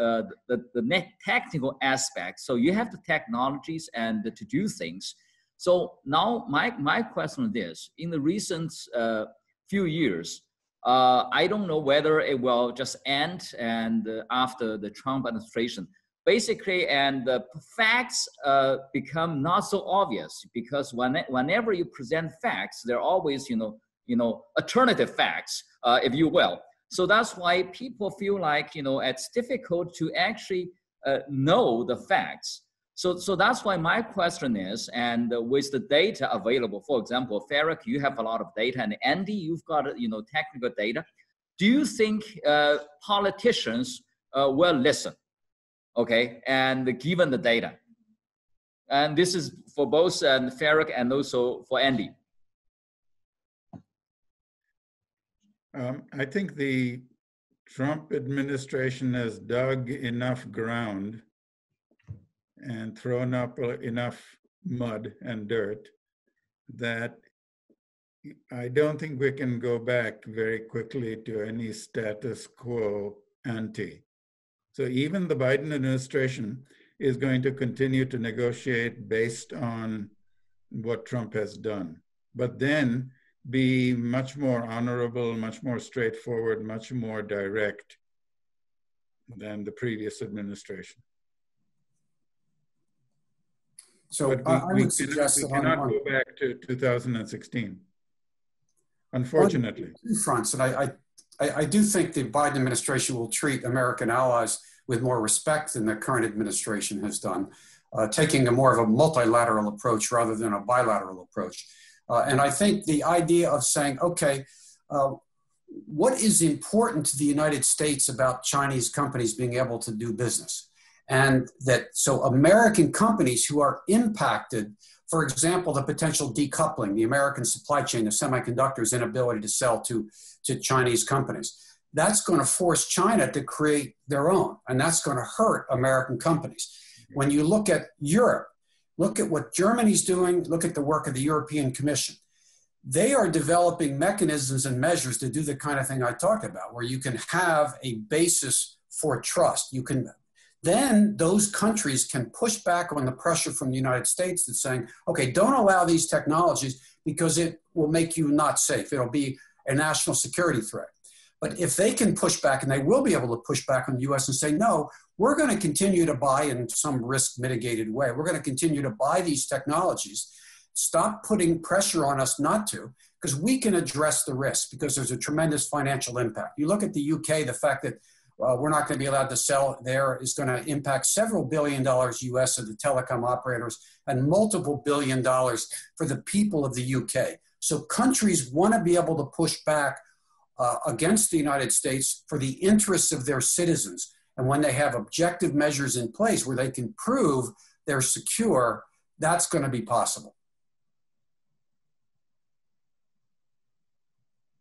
the, the technical aspect. So you have the technologies and to do things so now my, my question is this, in the recent uh, few years, uh, I don't know whether it will just end and uh, after the Trump administration, basically, and the facts uh, become not so obvious because when, whenever you present facts, there are always, you know, you know, alternative facts, uh, if you will. So that's why people feel like, you know, it's difficult to actually uh, know the facts. So, so that's why my question is, and with the data available, for example, Farok, you have a lot of data, and Andy, you've got you know technical data. Do you think uh, politicians uh, will listen? Okay, and given the data, and this is for both uh, Farok and also for Andy. Um, I think the Trump administration has dug enough ground and thrown up uh, enough mud and dirt that I don't think we can go back very quickly to any status quo ante. So even the Biden administration is going to continue to negotiate based on what Trump has done, but then be much more honorable, much more straightforward, much more direct than the previous administration. So But I, we, I we would cannot, suggest we that cannot on go back to 2016. Unfortunately. two fronts, and I, I, I do think the Biden administration will treat American allies with more respect than the current administration has done, uh, taking a more of a multilateral approach rather than a bilateral approach. Uh, and I think the idea of saying, okay, uh, what is important to the United States about Chinese companies being able to do business? And that so American companies who are impacted, for example, the potential decoupling, the American supply chain of semiconductors, inability to sell to, to Chinese companies, that's going to force China to create their own, and that's going to hurt American companies. When you look at Europe, look at what Germany's doing, look at the work of the European Commission. They are developing mechanisms and measures to do the kind of thing I talked about, where you can have a basis for trust. You can then those countries can push back on the pressure from the United States that's saying, okay, don't allow these technologies because it will make you not safe. It'll be a national security threat. But if they can push back, and they will be able to push back on the US and say, no, we're going to continue to buy in some risk mitigated way. We're going to continue to buy these technologies. Stop putting pressure on us not to, because we can address the risk because there's a tremendous financial impact. You look at the UK, the fact that uh, we're not going to be allowed to sell there is going to impact several billion dollars US of the telecom operators and multiple billion dollars for the people of the UK. So countries want to be able to push back uh, against the United States for the interests of their citizens. And when they have objective measures in place where they can prove they're secure, that's going to be possible.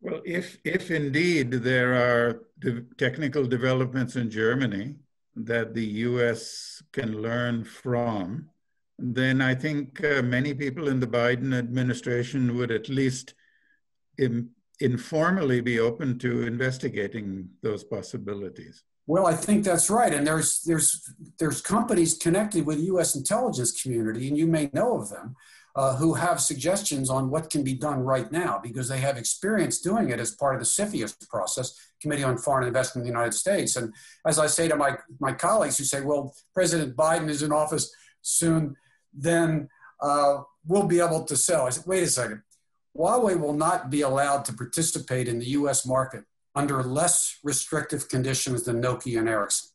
Well, if, if indeed there are de technical developments in Germany that the US can learn from, then I think uh, many people in the Biden administration would at least informally be open to investigating those possibilities. Well, I think that's right, and there's there's there's companies connected with U.S. intelligence community, and you may know of them, uh, who have suggestions on what can be done right now because they have experience doing it as part of the CFIUS process, Committee on Foreign Investment in the United States. And as I say to my, my colleagues who say, well, President Biden is in office soon, then uh, we'll be able to sell. I said, wait a second. Huawei will not be allowed to participate in the US market under less restrictive conditions than Nokia and Ericsson.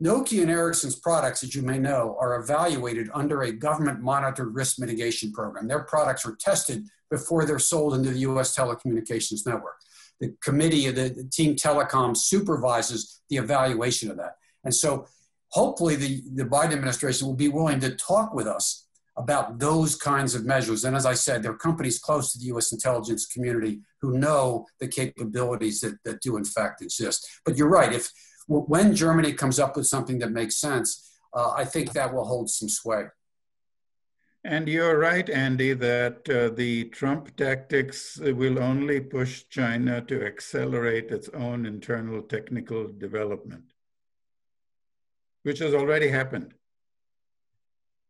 Nokia and Ericsson's products, as you may know, are evaluated under a government monitored risk mitigation program. Their products are tested before they're sold into the US telecommunications network. The committee, the, the team telecom supervises the evaluation of that. And so hopefully the, the Biden administration will be willing to talk with us about those kinds of measures. And as I said, there are companies close to the US intelligence community who know the capabilities that, that do in fact exist. But you're right, if when Germany comes up with something that makes sense, uh, I think that will hold some sway. And you're right, Andy, that uh, the Trump tactics will only push China to accelerate its own internal technical development, which has already happened.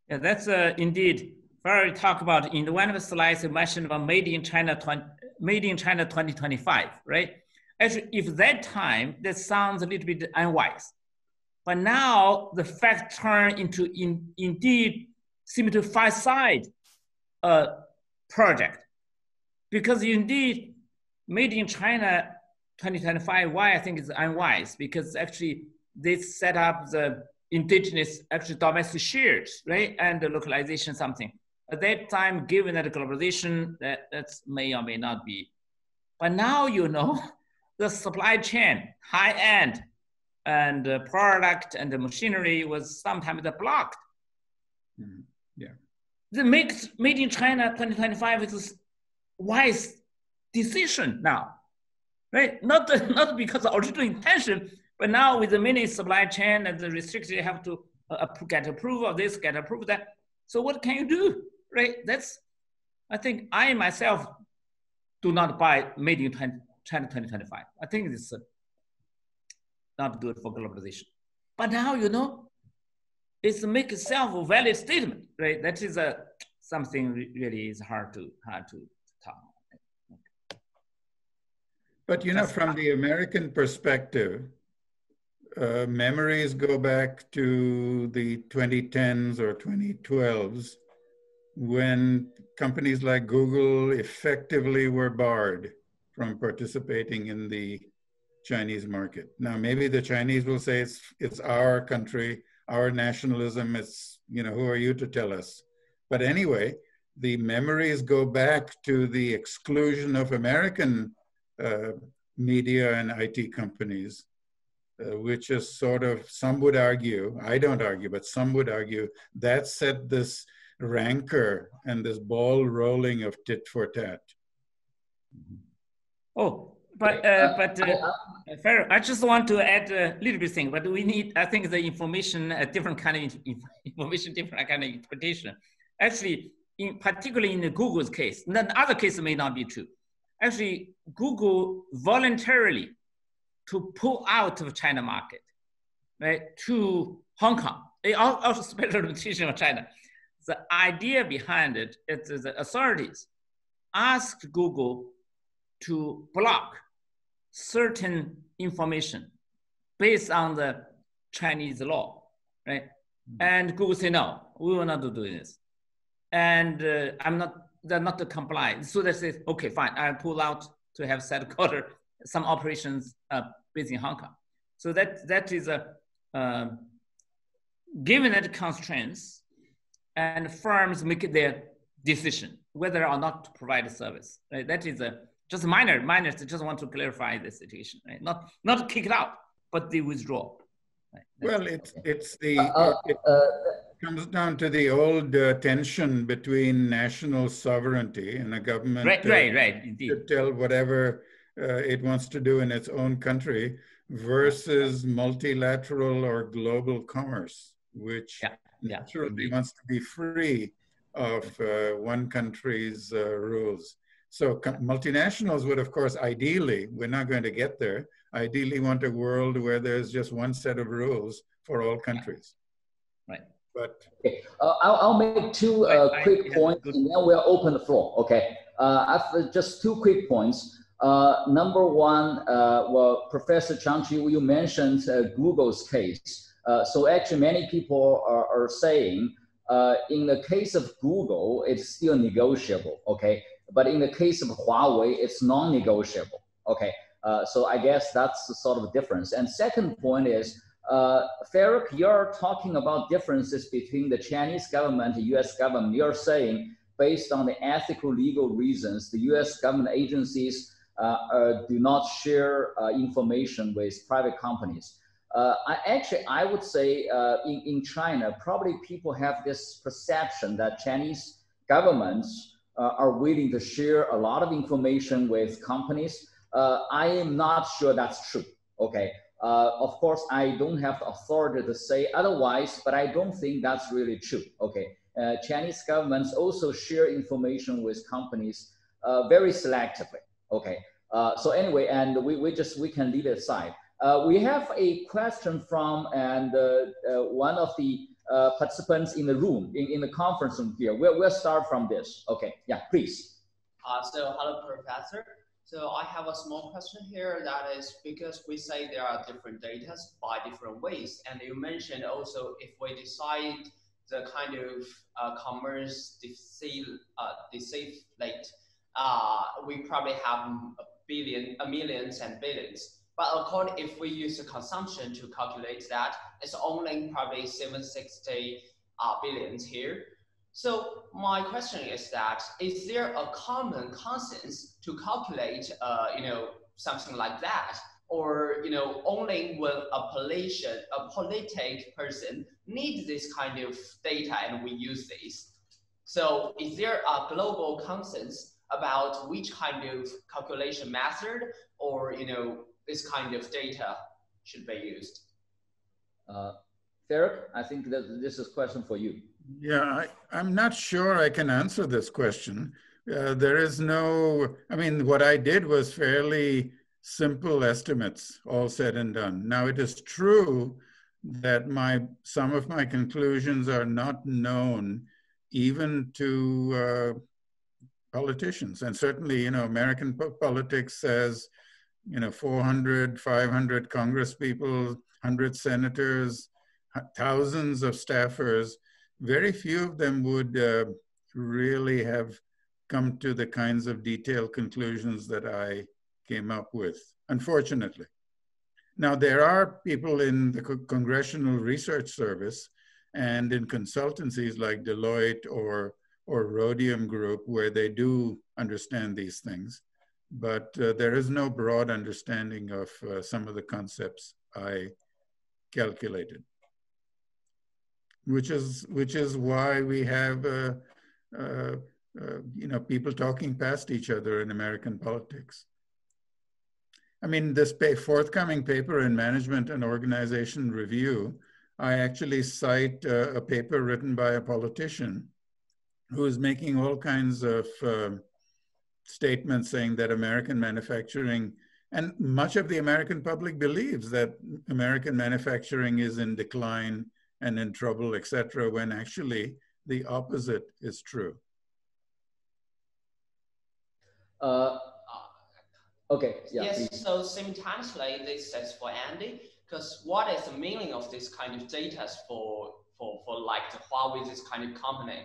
Yeah, that's uh, indeed very talk about in one of the slides you mentioned about made in China 20, made in China 2025, right? Actually, if that time that sounds a little bit unwise, but now the fact turn into in, indeed seem to fight side uh, project because indeed made in China 2025, why I think is unwise because actually they set up the indigenous actually domestic shares, right? And the localization something. At that time, given that globalization, that that's may or may not be. But now you know the supply chain, high end, and the product and the machinery was sometimes blocked. Mm, yeah. The make, made in China 2025 is a wise decision now, right? Not, not because of original intention, but now with the many supply chain and the restrictions, you have to uh, get approval of this, get approval of that. So what can you do, right? That's, I think I myself do not buy made in China 2025. I think it's not good for globalization. But now, you know, it's make itself a self-valid statement, right? That is a, something really is hard to, hard to talk. But you know, from the American perspective, uh, memories go back to the 2010s or 2012s when companies like Google effectively were barred from participating in the Chinese market. Now, maybe the Chinese will say it's, it's our country, our nationalism, it's, you know, who are you to tell us? But anyway, the memories go back to the exclusion of American uh, media and IT companies uh, which is sort of, some would argue, I don't argue, but some would argue that set this rancor and this ball rolling of tit for tat. Oh, but uh, but uh, fair. I just want to add a little bit thing, but we need, I think, the information, a different kind of information, different kind of interpretation. Actually, in particularly in the Google's case, the other case may not be true. Actually, Google voluntarily to pull out of China market, right, to Hong Kong. They also special limitation of China. The idea behind it is the authorities asked Google to block certain information based on the Chinese law, right? Mm-hmm. And Google said, no, we will not do this. And uh, I'm not, they're not to comply. So they say, okay, fine, I pull out to have set quarter some operations uh, based in Hong Kong. So that, that is a, uh, given that constraints and firms make their decision whether or not to provide a service. Right? That is a just minor, minor, just want to clarify the situation, right? Not, not kick it out, but the withdrawal. Right? Well, it's, it's the, uh, it, it uh, comes down to the old uh, tension between national sovereignty and a government right, right, right, indeed. to tell whatever uh, it wants to do in its own country versus multilateral or global commerce, which yeah, yeah, naturally indeed. wants to be free of uh, one country's uh, rules. So multinationals would, of course, ideally, we're not going to get there, ideally want a world where there's just one set of rules for all countries. Right. But okay. Uh, I'll, I'll, make two uh, quick I, points and then we'll open the floor. Okay. Uh, I've just two quick points. Uh, number one, uh, well, Professor Changqi, you mentioned uh, Google's case. Uh, so actually many people are, are saying uh, in the case of Google, it's still negotiable, okay? But in the case of Huawei, it's non-negotiable, okay? Uh, so I guess that's the sort of difference. And second point is, uh, Farok, you're talking about differences between the Chinese government and US government. You're saying based on the ethical legal reasons, the US government agencies uh, uh, do not share uh, information with private companies. Uh, I, actually, I would say uh, in, in China, probably people have this perception that Chinese governments are willing to share a lot of information with companies. I am not sure that's true. Okay, uh, of course, I don't have the authority to say otherwise, but I don't think that's really true. Okay, uh, Chinese governments also share information with companies uh, very selectively. Okay, uh, so anyway, and we, we just we can leave it aside. Uh, we have a question from and uh, one of the participants in the room in, in the conference room here. We'll, we'll start from this. Okay, yeah, please. Uh, so hello, professor. So I have a small question here that is because we say there are different data by different ways. And you mentioned also if we decide the kind of uh, commerce uh, late, uh, we probably have a billion, a millions and billions. But according, if we use the consumption to calculate that, it's only probably 760 uh, billions here. So my question is that, is there a common consensus to calculate, uh, you know, something like that? Or, you know, only when a politician, a politic person needs this kind of data and we use this. So is there a global consensus about which kind of calculation method or, you know, this kind of data should be used? Uh, Farok, I think that this is a question for you. Yeah, I, am not sure I can answer this question. Uh, there is no, I mean, what I did was fairly simple estimates, all said and done. Now, it is true that my some of my conclusions are not known even to uh, politicians. And certainly, you know, American politics says, you know, 400, 500 Congress people, 100 senators, thousands of staffers very few of them would uh, really have come to the kinds of detailed conclusions that I came up with, unfortunately. Now, there are people in the Congressional Research Service and in consultancies like Deloitte or, or Rhodium Group where they do understand these things, but uh, there is no broad understanding of uh, some of the concepts I calculated which is which is why we have uh, uh, uh, you know people talking past each other in American politics. I mean, this pay, forthcoming paper in Management and Organization Review, I actually cite uh, a paper written by a politician who is making all kinds of uh, statements saying that American manufacturing and much of the American public believes that American manufacturing is in decline and in trouble, etc., when actually the opposite is true. Uh, okay. Yeah, yes. Please. So simultaneously, this is for Andy. Because what is the meaning of this kind of data for for for like the Huawei, this kind of company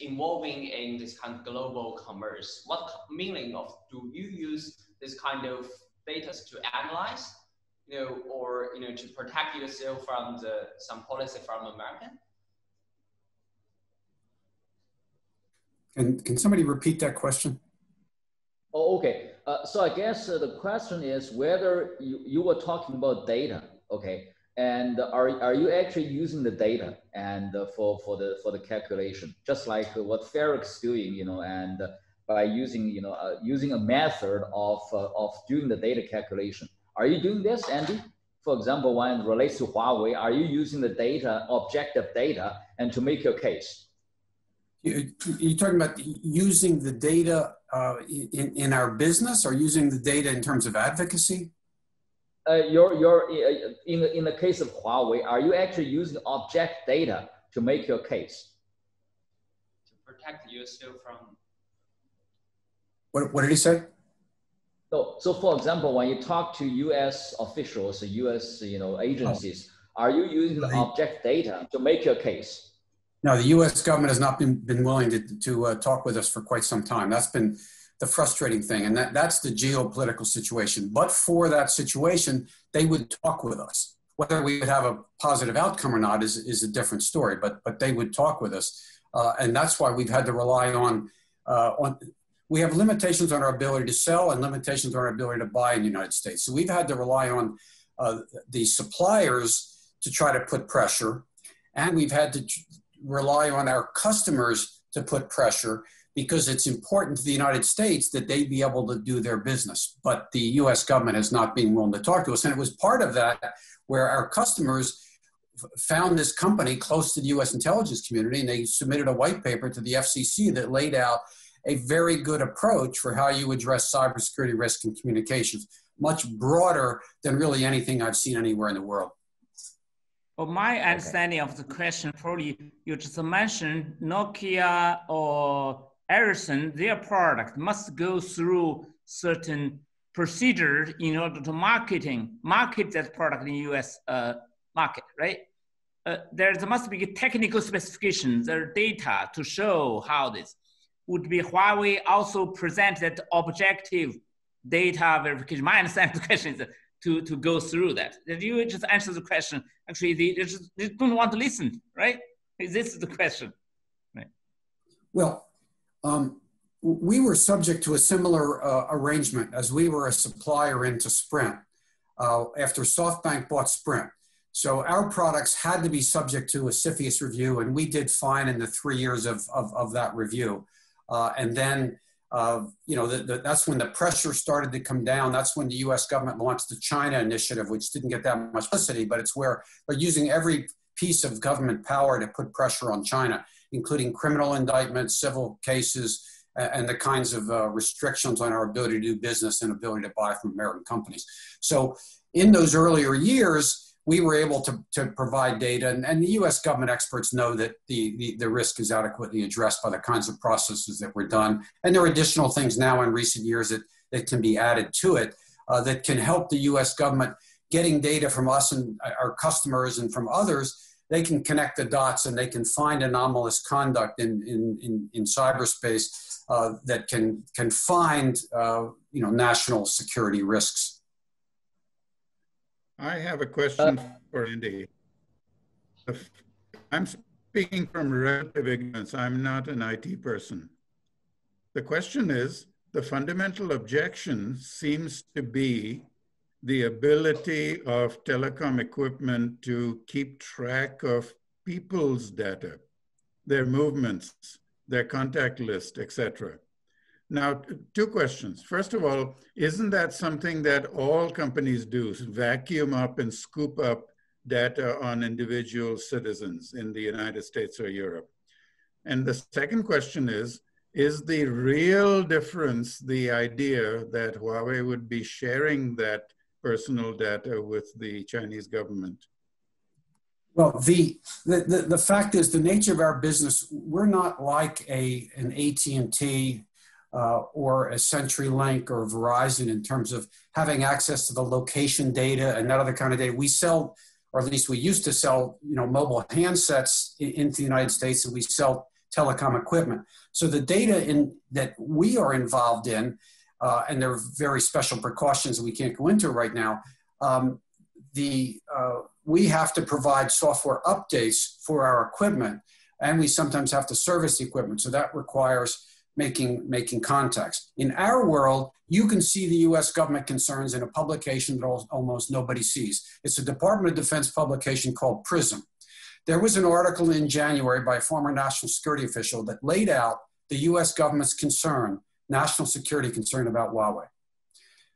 involving in this kind of global commerce? What meaning of do you use this kind of data to analyze you know, or you know, to protect yourself from the some policy from American? And can somebody repeat that question? Oh, okay. Uh, so I guess uh, the question is whether you, you were talking about data, okay? And are, are you actually using the data and uh, for, for the for the calculation, just like what Farok's doing, you know, and by using you know uh, using a method of uh, of doing the data calculation. Are you doing this, Andy? For example, when it relates to Huawei, are you using the data, objective data, and to make your case? You're talking about using the data uh, in, in our business or using the data in terms of advocacy? Uh, you're, you're, uh, in, the, in the case of Huawei, are you actually using object data to make your case? To protect yourself from. What, what did he say? So, so for example, when you talk to U.S. officials, U.S. you know agencies, oh. are you using the object data to make your case? No, the U.S. government has not been, been willing to, to uh, talk with us for quite some time. That's been the frustrating thing, and that, that's the geopolitical situation. But for that situation, they would talk with us. Whether we would have a positive outcome or not is, is a different story, but, but they would talk with us. Uh, and that's why we've had to rely on, uh, on, we have limitations on our ability to sell and limitations on our ability to buy in the United States. So we've had to rely on uh, the suppliers to try to put pressure, and we've had to rely on our customers to put pressure because it's important to the United States that they be able to do their business. But the US government has not been willing to talk to us. And it was part of that where our customers found this company close to the US intelligence community and they submitted a white paper to the FCC that laid out a very good approach for how you address cybersecurity risk and communications, much broader than really anything I've seen anywhere in the world. Well, my understanding of the question, probably you just mentioned Nokia or Ericsson, their product must go through certain procedures in order to marketing market that product in U.S. Uh, market, right? Uh, there must be technical specifications, there data to show how this would be Huawei also present that objective data verification. My understanding of the question is to, to go through that. Did you just answer the question? Actually, they, just, they don't want to listen, right? This is the question. Right. Well, um, we were subject to a similar uh, arrangement as we were a supplier into Sprint uh, after SoftBank bought Sprint. So our products had to be subject to a CFIUS review, and we did fine in the three years of, of, of that review. Uh, and then, uh, you know, the, the, that's when the pressure started to come down. That's when the US government launched the China initiative, which didn't get that much publicity, but it's where they're using every piece of government power to put pressure on China including criminal indictments, civil cases, and the kinds of uh, restrictions on our ability to do business and ability to buy from American companies. So in those earlier years, we were able to, to provide data, and, and the US government experts know that the, the, the, risk is adequately addressed by the kinds of processes that were done. And there are additional things now in recent years that, that can be added to it uh, that can help the US government getting data from us and our customers and from others they can connect the dots and they can find anomalous conduct in, in, in, in cyberspace uh, that can, can find uh, you know, national security risks. I have a question uh, for Andy. I'm speaking from relative ignorance. I'm not an IT person. The question is, the fundamental objection seems to be the ability of telecom equipment to keep track of people's data, their movements, their contact list, etc. Now, two questions. First of all, isn't that something that all companies do, vacuum up and scoop up data on individual citizens in the United States or Europe? And the second question is, is the real difference the idea that Huawei would be sharing that personal data with the Chinese government? Well, the, the, the, the, fact is the nature of our business, we're not like a, an AT&T uh, or a CenturyLink or Verizon in terms of having access to the location data and that other kind of data. We sell, or at least we used to sell, you know, mobile handsets in, into the United States and we sell telecom equipment. So the data in, that we are involved in uh, and there are very special precautions we can't go into right now. Um, the, uh, we have to provide software updates for our equipment, and we sometimes have to service the equipment. So that requires making, making contacts. In our world, you can see the US government concerns in a publication that almost nobody sees. It's a Department of Defense publication called PRISM. There was an article in January by a former national security official that laid out the US government's concern national security concern about Huawei.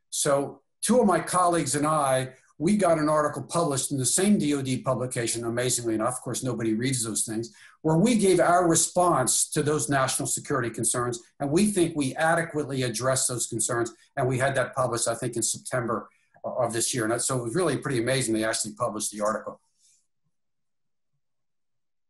So two of my colleagues and I, we got an article published in the same DoD publication, amazingly enough, of course, nobody reads those things, where we gave our response to those national security concerns. And we think we adequately addressed those concerns. And we had that published, I think, in September of this year. And so it was really pretty amazing they actually published the article.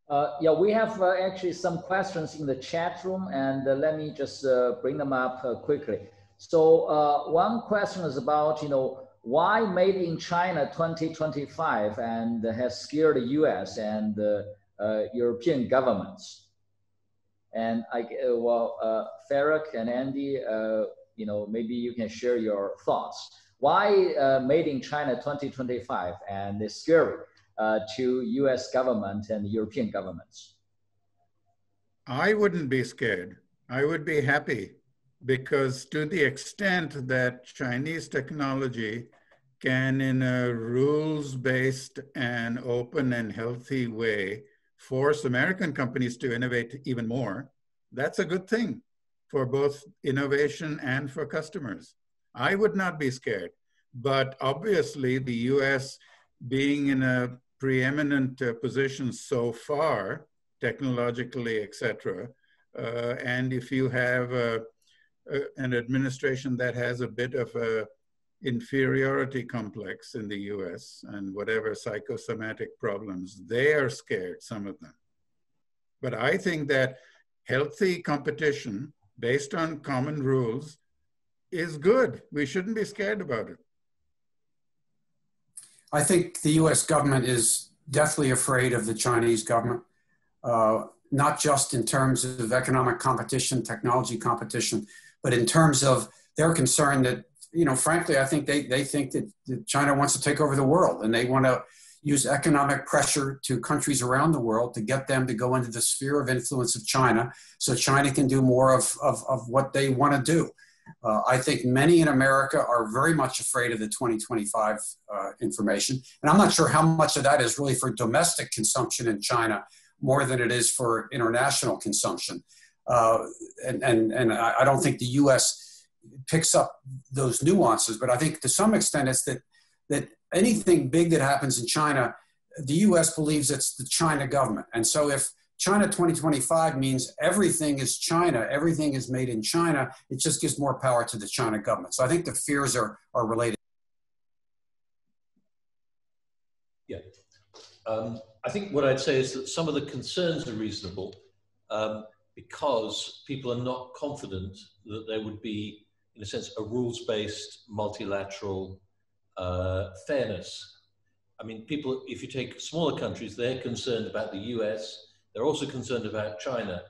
Uh, yeah, we have uh, actually some questions in the chat room, and uh, let me just uh, bring them up uh, quickly. So uh, one question is about, you know, why made in China 2025 and has scared the US and European governments? And I, well, Farok and Andy, you know, maybe you can share your thoughts. why uh, made in China 2025 and it's scary uh, to US government and European governments? I wouldn't be scared. I would be happy because to the extent that Chinese technology can, in a rules-based and open and healthy way, force American companies to innovate even more, that's a good thing for both innovation and for customers. I would not be scared, but obviously the US being in a preeminent uh, position so far, technologically, etc., uh, and if you have a, a, an administration that has a bit of a inferiority complex in the US and whatever psychosomatic problems, they are scared, some of them. But I think that healthy competition based on common rules is good. We shouldn't be scared about it. I think the US government is deathly afraid of the Chinese government. Uh, not just in terms of economic competition, technology competition, but in terms of their concern that, you know, frankly, I think they, they think that, that China wants to take over the world and they want to use economic pressure to countries around the world to get them to go into the sphere of influence of China so China can do more of, of, of what they want to do. Uh, I think many in America are very much afraid of the 2025 uh, information. And I'm not sure how much of that is really for domestic consumption in China more than it is for international consumption. Uh, and and, and I don't think the US picks up those nuances, but I think to some extent it's that, that anything big that happens in China, the US believes it's the China government. And so if China 2025 means everything is China, everything is made in China, it just gives more power to the China government. So I think the fears are, are related. Yeah. Um, I think what I'd say is that some of the concerns are reasonable um, because people are not confident that there would be, in a sense, a rules-based multilateral uh, fairness. I mean, people, if you take smaller countries, they're concerned about the US, they're also concerned about China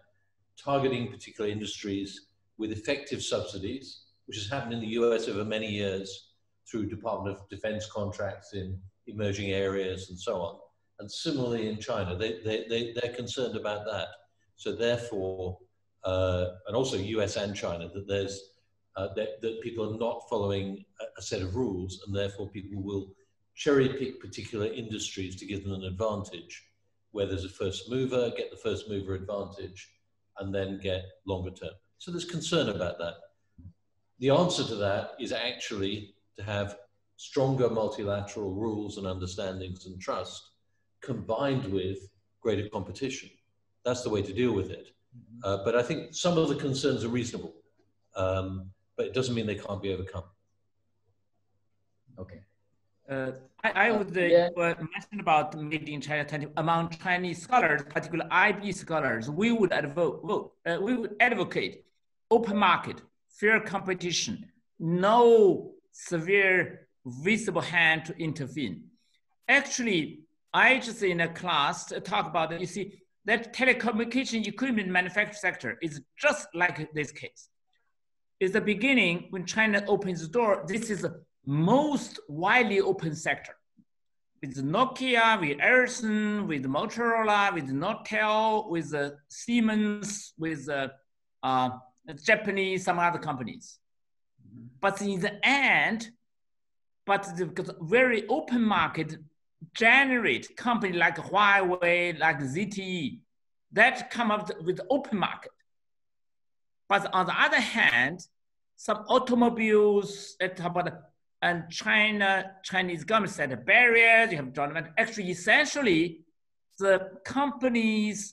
targeting particular industries with effective subsidies, which has happened in the US over many years through Department of Defense contracts in emerging areas and so on. And similarly in China, they, they, they, they're concerned about that. So therefore, uh, and also US and China, that there's uh, that, that people are not following a, a, set of rules and therefore people will cherry pick particular industries to give them an advantage where there's a first mover, get the first mover advantage, and then get longer term. So there's concern about that. The answer to that is actually to have stronger multilateral rules and understandings and trust combined with greater competition. That's the way to deal with it. Mm-hmm. Uh, but I think some of the concerns are reasonable, um, but it doesn't mean they can't be overcome. Okay. Uh, I, I, would uh, yeah. mention about made in China among Chinese scholars, particularly IB scholars. We would advocate, uh, we would advocate open market, fair competition, no severe visible hand to intervene. Actually, I just in a class talk about you see that telecommunication equipment manufacturing sector is just like this case. It's the beginning when China opens the door. This is most widely open sector. With Nokia, with Ericsson, with Motorola, with Nortel, with uh, Siemens, with uh, uh, Japanese, some other companies. Mm-hmm. But in the end, but the very open market generate company like Huawei, like ZTE, that come up with open market. But on the other hand, some automobiles that about and China, Chinese government set barriers, you have government. Actually, essentially, the companies,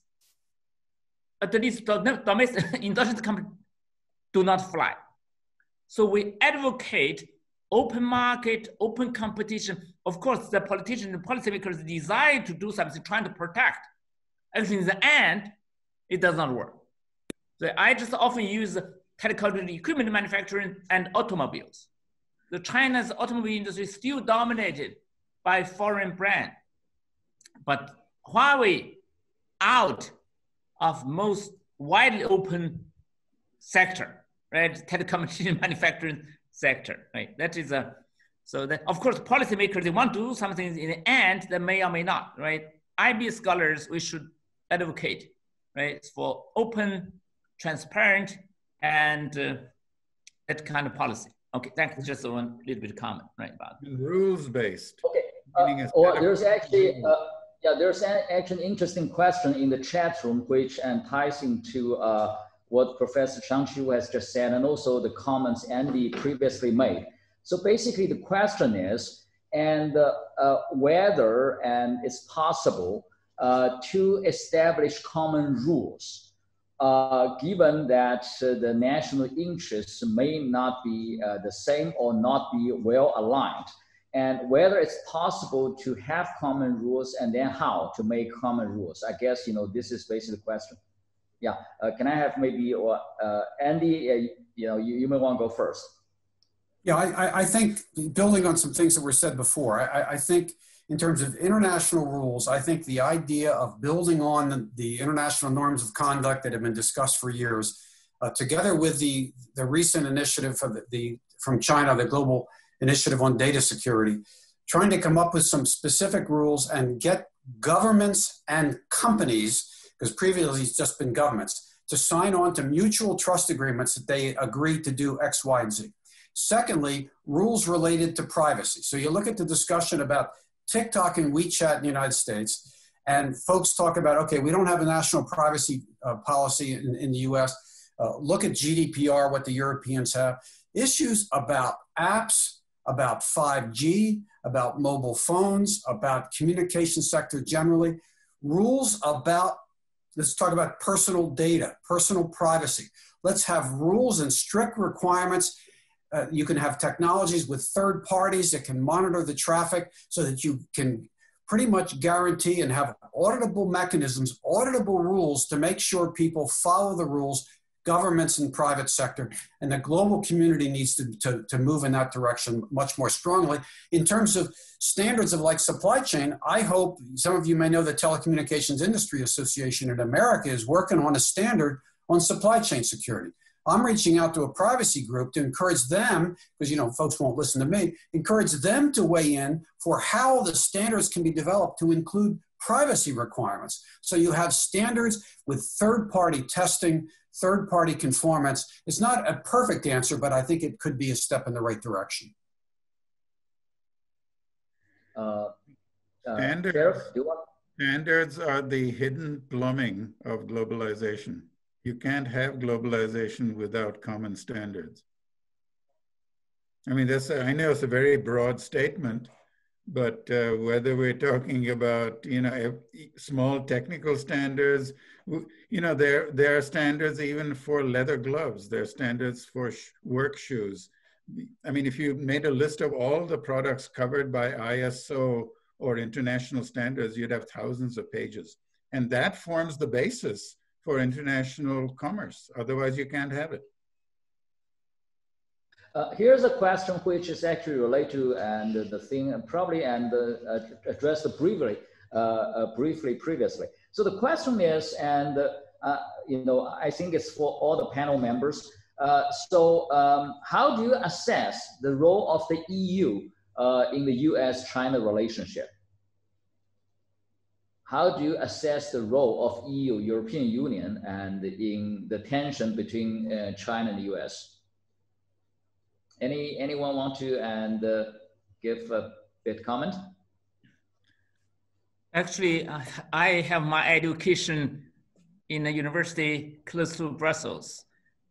uh, at least domestic industrial companies, do not fly. So we advocate open market, open competition. Of course, the politicians and policymakers desire to do something, trying to protect. Actually, in the end, it does not work. So I just often use telecom equipment manufacturing and automobiles the China's automobile industry is still dominated by foreign brand. But Huawei out of most widely open sector, right? Telecommunication manufacturing sector, right? That is a, So that, of course, policymakers, they want to do something in the end that may or may not, right? IB scholars, we should advocate, right, for open, transparent, and uh, that kind of policy. Okay, thanks. Just one little bit of comment, right, about rules based. Okay. Uh, or there's actually, uh, yeah, there's an, actually an interesting question in the chat room which and ties into uh, what Professor Shang has just said, and also the comments Andy previously made. So basically, the question is, and uh, uh, whether and it's possible uh, to establish common rules uh, given that uh, the national interests may not be uh, the same or not be well aligned, and whether it's possible to have common rules and then how to make common rules. I guess, you know, this is basically the question. Yeah, uh, can I have maybe, or uh, Andy, you know, you, you may want to go first. Yeah, I, I think building on some things that were said before, I, I think in terms of international rules, I think the idea of building on the, international norms of conduct that have been discussed for years, uh, together with the, the recent initiative the, the, from China, the Global Initiative on Data Security, trying to come up with some specific rules and get governments and companies, because previously it's just been governments, to sign on to mutual trust agreements that they agree to do X, Y, and Z. Secondly, rules related to privacy. So you look at the discussion about TikTok and WeChat in the United States, and folks talk about, okay, we don't have a national privacy uh, policy in, in, the US. Uh, look at GDPR, what the Europeans have. Issues about apps, about 5G, about mobile phones, about communication sector generally, rules about, let's talk about personal data, personal privacy. Let's have rules and strict requirements uh, you can have technologies with third parties that can monitor the traffic so that you can pretty much guarantee and have auditable mechanisms, auditable rules to make sure people follow the rules, governments and private sector. And the global community needs to, to, to move in that direction much more strongly. In terms of standards of like supply chain, I hope some of you may know the Telecommunications Industry Association in America is working on a standard on supply chain security. I'm reaching out to a privacy group to encourage them, because you know folks won't listen to me, encourage them to weigh in for how the standards can be developed to include privacy requirements. So you have standards with third-party testing, third-party conformance. It's not a perfect answer, but I think it could be a step in the right direction. Uh, uh, standards, standards are the hidden plumbing of globalization. You can't have globalization without common standards. I mean, that's a, I know it's a very broad statement, but uh, whether we're talking about you know small technical standards, you know there there are standards even for leather gloves. There are standards for sh work shoes. I mean, if you made a list of all the products covered by ISO or international standards, you'd have thousands of pages, and that forms the basis for international commerce. Otherwise, you can't have it. Uh, here's a question which is actually related to and the thing probably and uh, addressed briefly, uh, uh, briefly previously. So the question is, and uh, you know, I think it's for all the panel members. Uh, so um, how do you assess the role of the EU in the U.S.-China relationship? How do you assess the role of EU, European Union, and in the tension between uh, China and the US? Any anyone want to and uh, give a bit comment? Actually, I have my education in a university close to Brussels.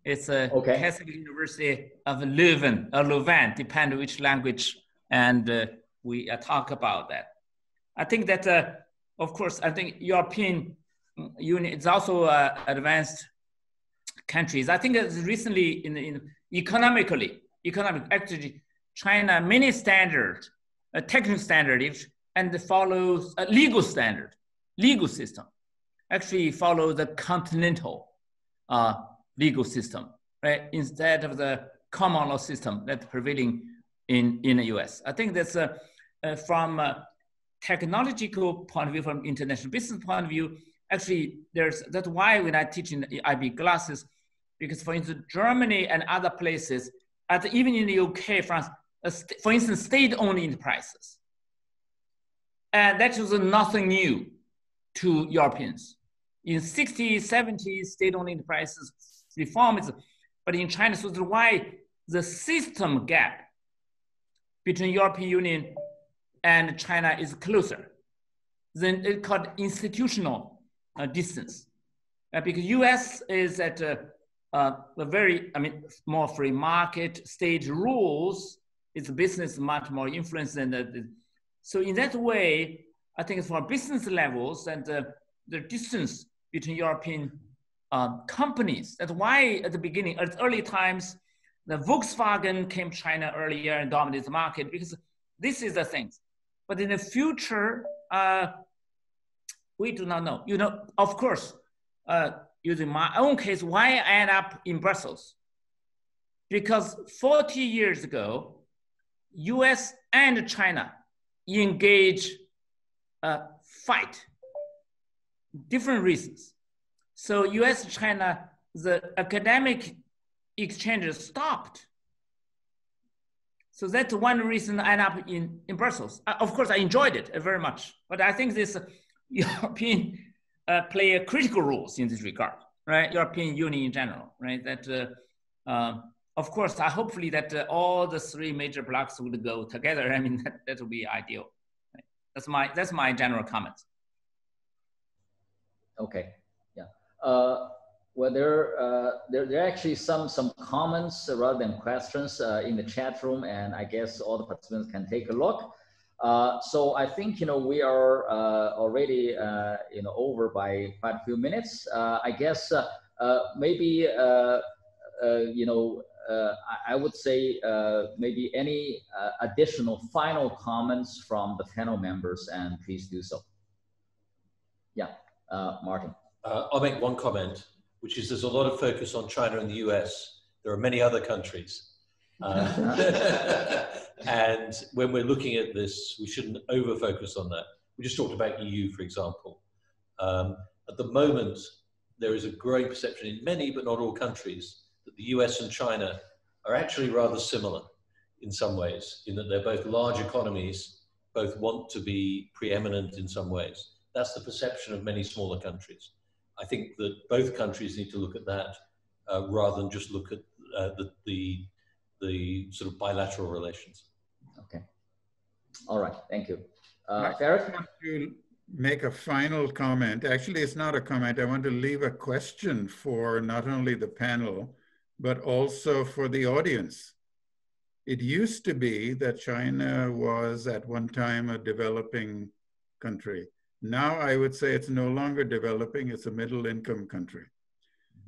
It's a okay. Catholic University of Leuven, or Louvain, depending which language, and uh, we uh, talk about that. I think that uh, of course, I think European Union is also uh, advanced countries. I think recently in, in economically, economic actually, China many standard, a technical standard, and follows a legal standard, legal system. Actually, follow the continental uh, legal system, right? Instead of the common law system that's prevailing in in the U.S. I think that's uh, uh, from uh, technological point of view, from international business point of view, actually there's, that's why when I teach in IB classes, because for instance, Germany and other places, at, even in the UK, France, for instance, state-owned enterprises. And that was nothing new to Europeans. In 60s, 70s, state-owned enterprises reforms, but in China, so that's why the system gap between European Union and China is closer. Then it's called institutional uh, distance. Uh, because US is at a, uh, a very, I mean, more free market, state rules, its business much more influence than the, so in that way, I think it's for business levels and the, the distance between European uh, companies. That's why at the beginning, at early times, the Volkswagen came to China earlier and dominated the market because this is the thing. But in the future, uh, we do not know. You know, of course, uh, using my own case, why I end up in Brussels? Because 40 years ago, US and China engage a fight, different reasons. So US China, the academic exchanges stopped. So that's one reason I end up in, in Brussels. Uh, of course, I enjoyed it very much, but I think this European uh, play a critical roles in this regard, right? European Union in general, right? That, uh, uh, of course, I hopefully that uh, all the three major blocks would go together. I mean, that, that would be ideal. Right? That's my that's my general comments. Okay, yeah. Well, there, uh, there, there are actually some, some comments rather than questions uh, in the chat room, and I guess all the participants can take a look. Uh, so I think, you know, we are uh, already, uh, you know, over by quite a few minutes. Uh, I guess maybe, you know, I, I, would say maybe any additional final comments from the panel members, and please do so. Yeah, Martin. I'll make one comment which is there's a lot of focus on China and the US. There are many other countries. Uh, and when we're looking at this, we shouldn't over focus on that. We just talked about EU, for example. Um, at the moment, there is a growing perception in many, but not all countries, that the US and China are actually rather similar in some ways, in that they're both large economies, both want to be preeminent in some ways. That's the perception of many smaller countries. I think that both countries need to look at that uh, rather than just look at uh, the, the, the sort of bilateral relations. Okay. All right. Thank you. Uh, Farok? to make a final comment. Actually, it's not a comment. I want to leave a question for not only the panel, but also for the audience. It used to be that China was at one time a developing country. Now I would say it's no longer developing, it's a middle income country.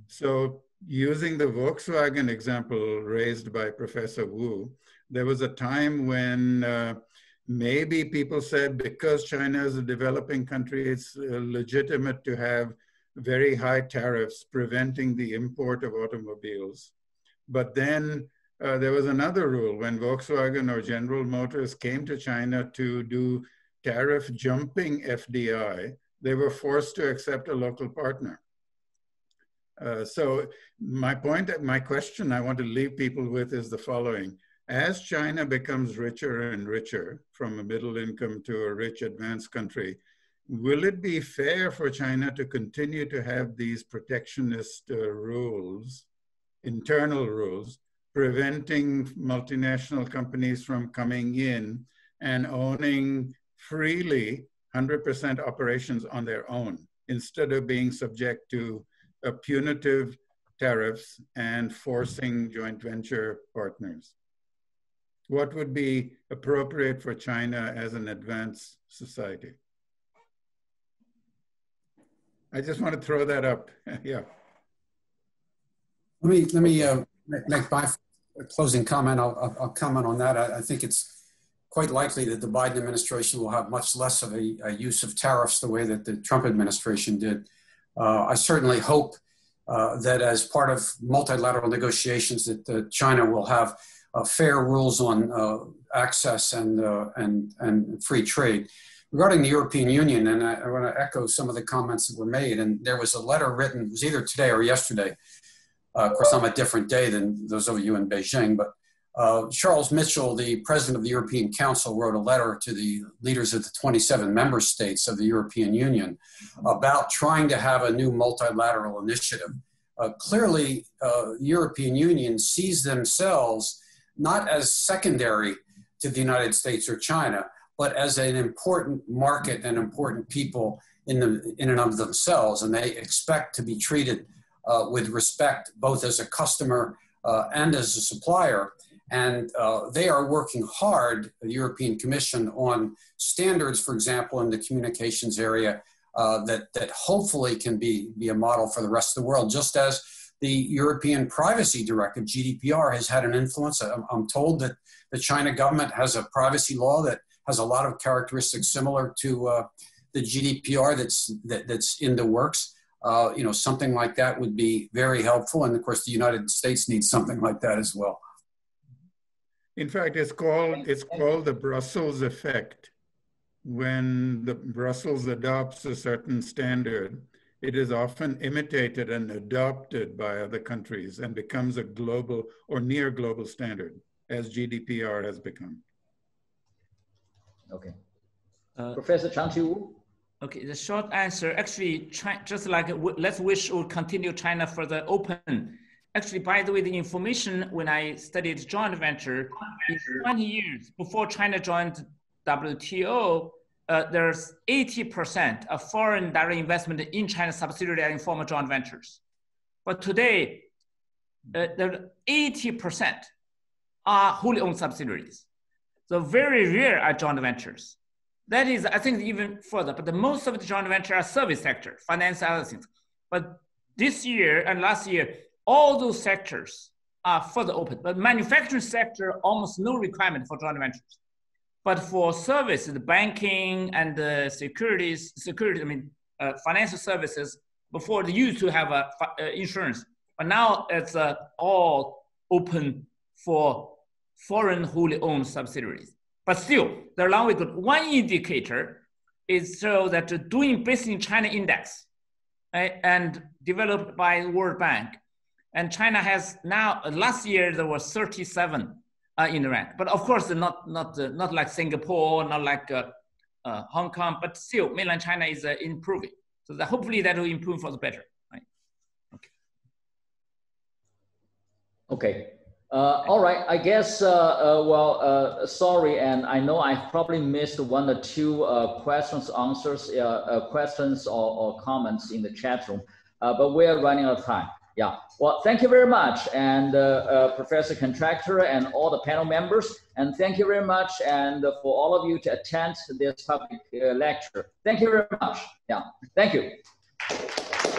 So using the Volkswagen example raised by Professor Wu, there was a time when uh, maybe people said because China is a developing country, it's uh, legitimate to have very high tariffs preventing the import of automobiles. But then uh, there was another rule when Volkswagen or General Motors came to China to do tariff jumping FDI, they were forced to accept a local partner. Uh, so my point, my question I want to leave people with is the following. As China becomes richer and richer from a middle income to a rich advanced country, will it be fair for China to continue to have these protectionist uh, rules, internal rules, preventing multinational companies from coming in and owning freely 100% operations on their own instead of being subject to punitive tariffs and forcing joint venture partners. What would be appropriate for China as an advanced society? I just want to throw that up. yeah. Let me let me uh, make my closing comment. I'll, I'll, I'll comment on that. I, I, think it's quite likely that the Biden administration will have much less of a, a use of tariffs the way that the Trump administration did. Uh, I certainly hope uh, that as part of multilateral negotiations that uh, China will have uh, fair rules on uh, access and, uh, and, and free trade. Regarding the European Union, and I, I want to echo some of the comments that were made, and there was a letter written, it was either today or yesterday, of course, on a different day than those of you in Beijing, but uh, Charles Michel, the president of the European Council, wrote a letter to the leaders of the 27 member states of the European Union about trying to have a new multilateral initiative. Uh, clearly, uh, European Union sees themselves not as secondary to the United States or China, but as an important market and important people in, the, in and of themselves. And they expect to be treated uh, with respect, both as a customer uh, and as a supplier. And uh, they are working hard, the European Commission, on standards, for example, in the communications area uh, that, that hopefully can be, be a model for the rest of the world, just as the European Privacy Directive, GDPR, has had an influence. I'm, I'm told that the China government has a privacy law that has a lot of characteristics similar to uh, the GDPR that's, that, that's in the works. Uh, you know, something like that would be very helpful. And of course, the United States needs something like that as well. In fact, it's called it's called the Brussels effect. When the Brussels adopts a certain standard, it is often imitated and adopted by other countries and becomes a global or near global standard, as GDPR has become. Okay. Uh, Professor Chang Wu. Okay, the short answer, actually, Chi- just like let's wish we'll continue China further open. Actually, by the way, the information when I studied joint venture, in 20 years before China joined WTO, uh, there's 80% of foreign direct investment in China subsidiary and former joint ventures. But today, uh, there 80% are wholly owned subsidiaries. So very rare are joint ventures. That is, I think, even further. But the most of the joint venture are service sector, finance, other things. But this year and last year, all those sectors are further open. But manufacturing sector, almost no requirement for joint ventures. But for services, the banking and the securities, security, I mean, uh, financial services, before they used to have a uh, insurance, but now it's uh, all open for foreign wholly owned subsidiaries. But still, the long way good. One indicator is so that doing business in China index and developed by World Bank. And China has now, last year there were 37 uh, in the rank. But of course, not, not, uh, not like Singapore, not like uh, uh Hong Kong, but still mainland China is uh, improving. So that hopefully that will improve for the better. Okay. Okay. Uh, all right, I guess, uh, uh, well, uh, sorry, and I know I probably missed one or two questions, answers, questions or, or, comments in the chat room, but we're running out of time. Yeah, well, thank you very much, and uh, uh, Professor Contractor and all the panel members, and thank you very much, and uh, for all of you to attend this public lecture. Thank you very much. Yeah, thank you.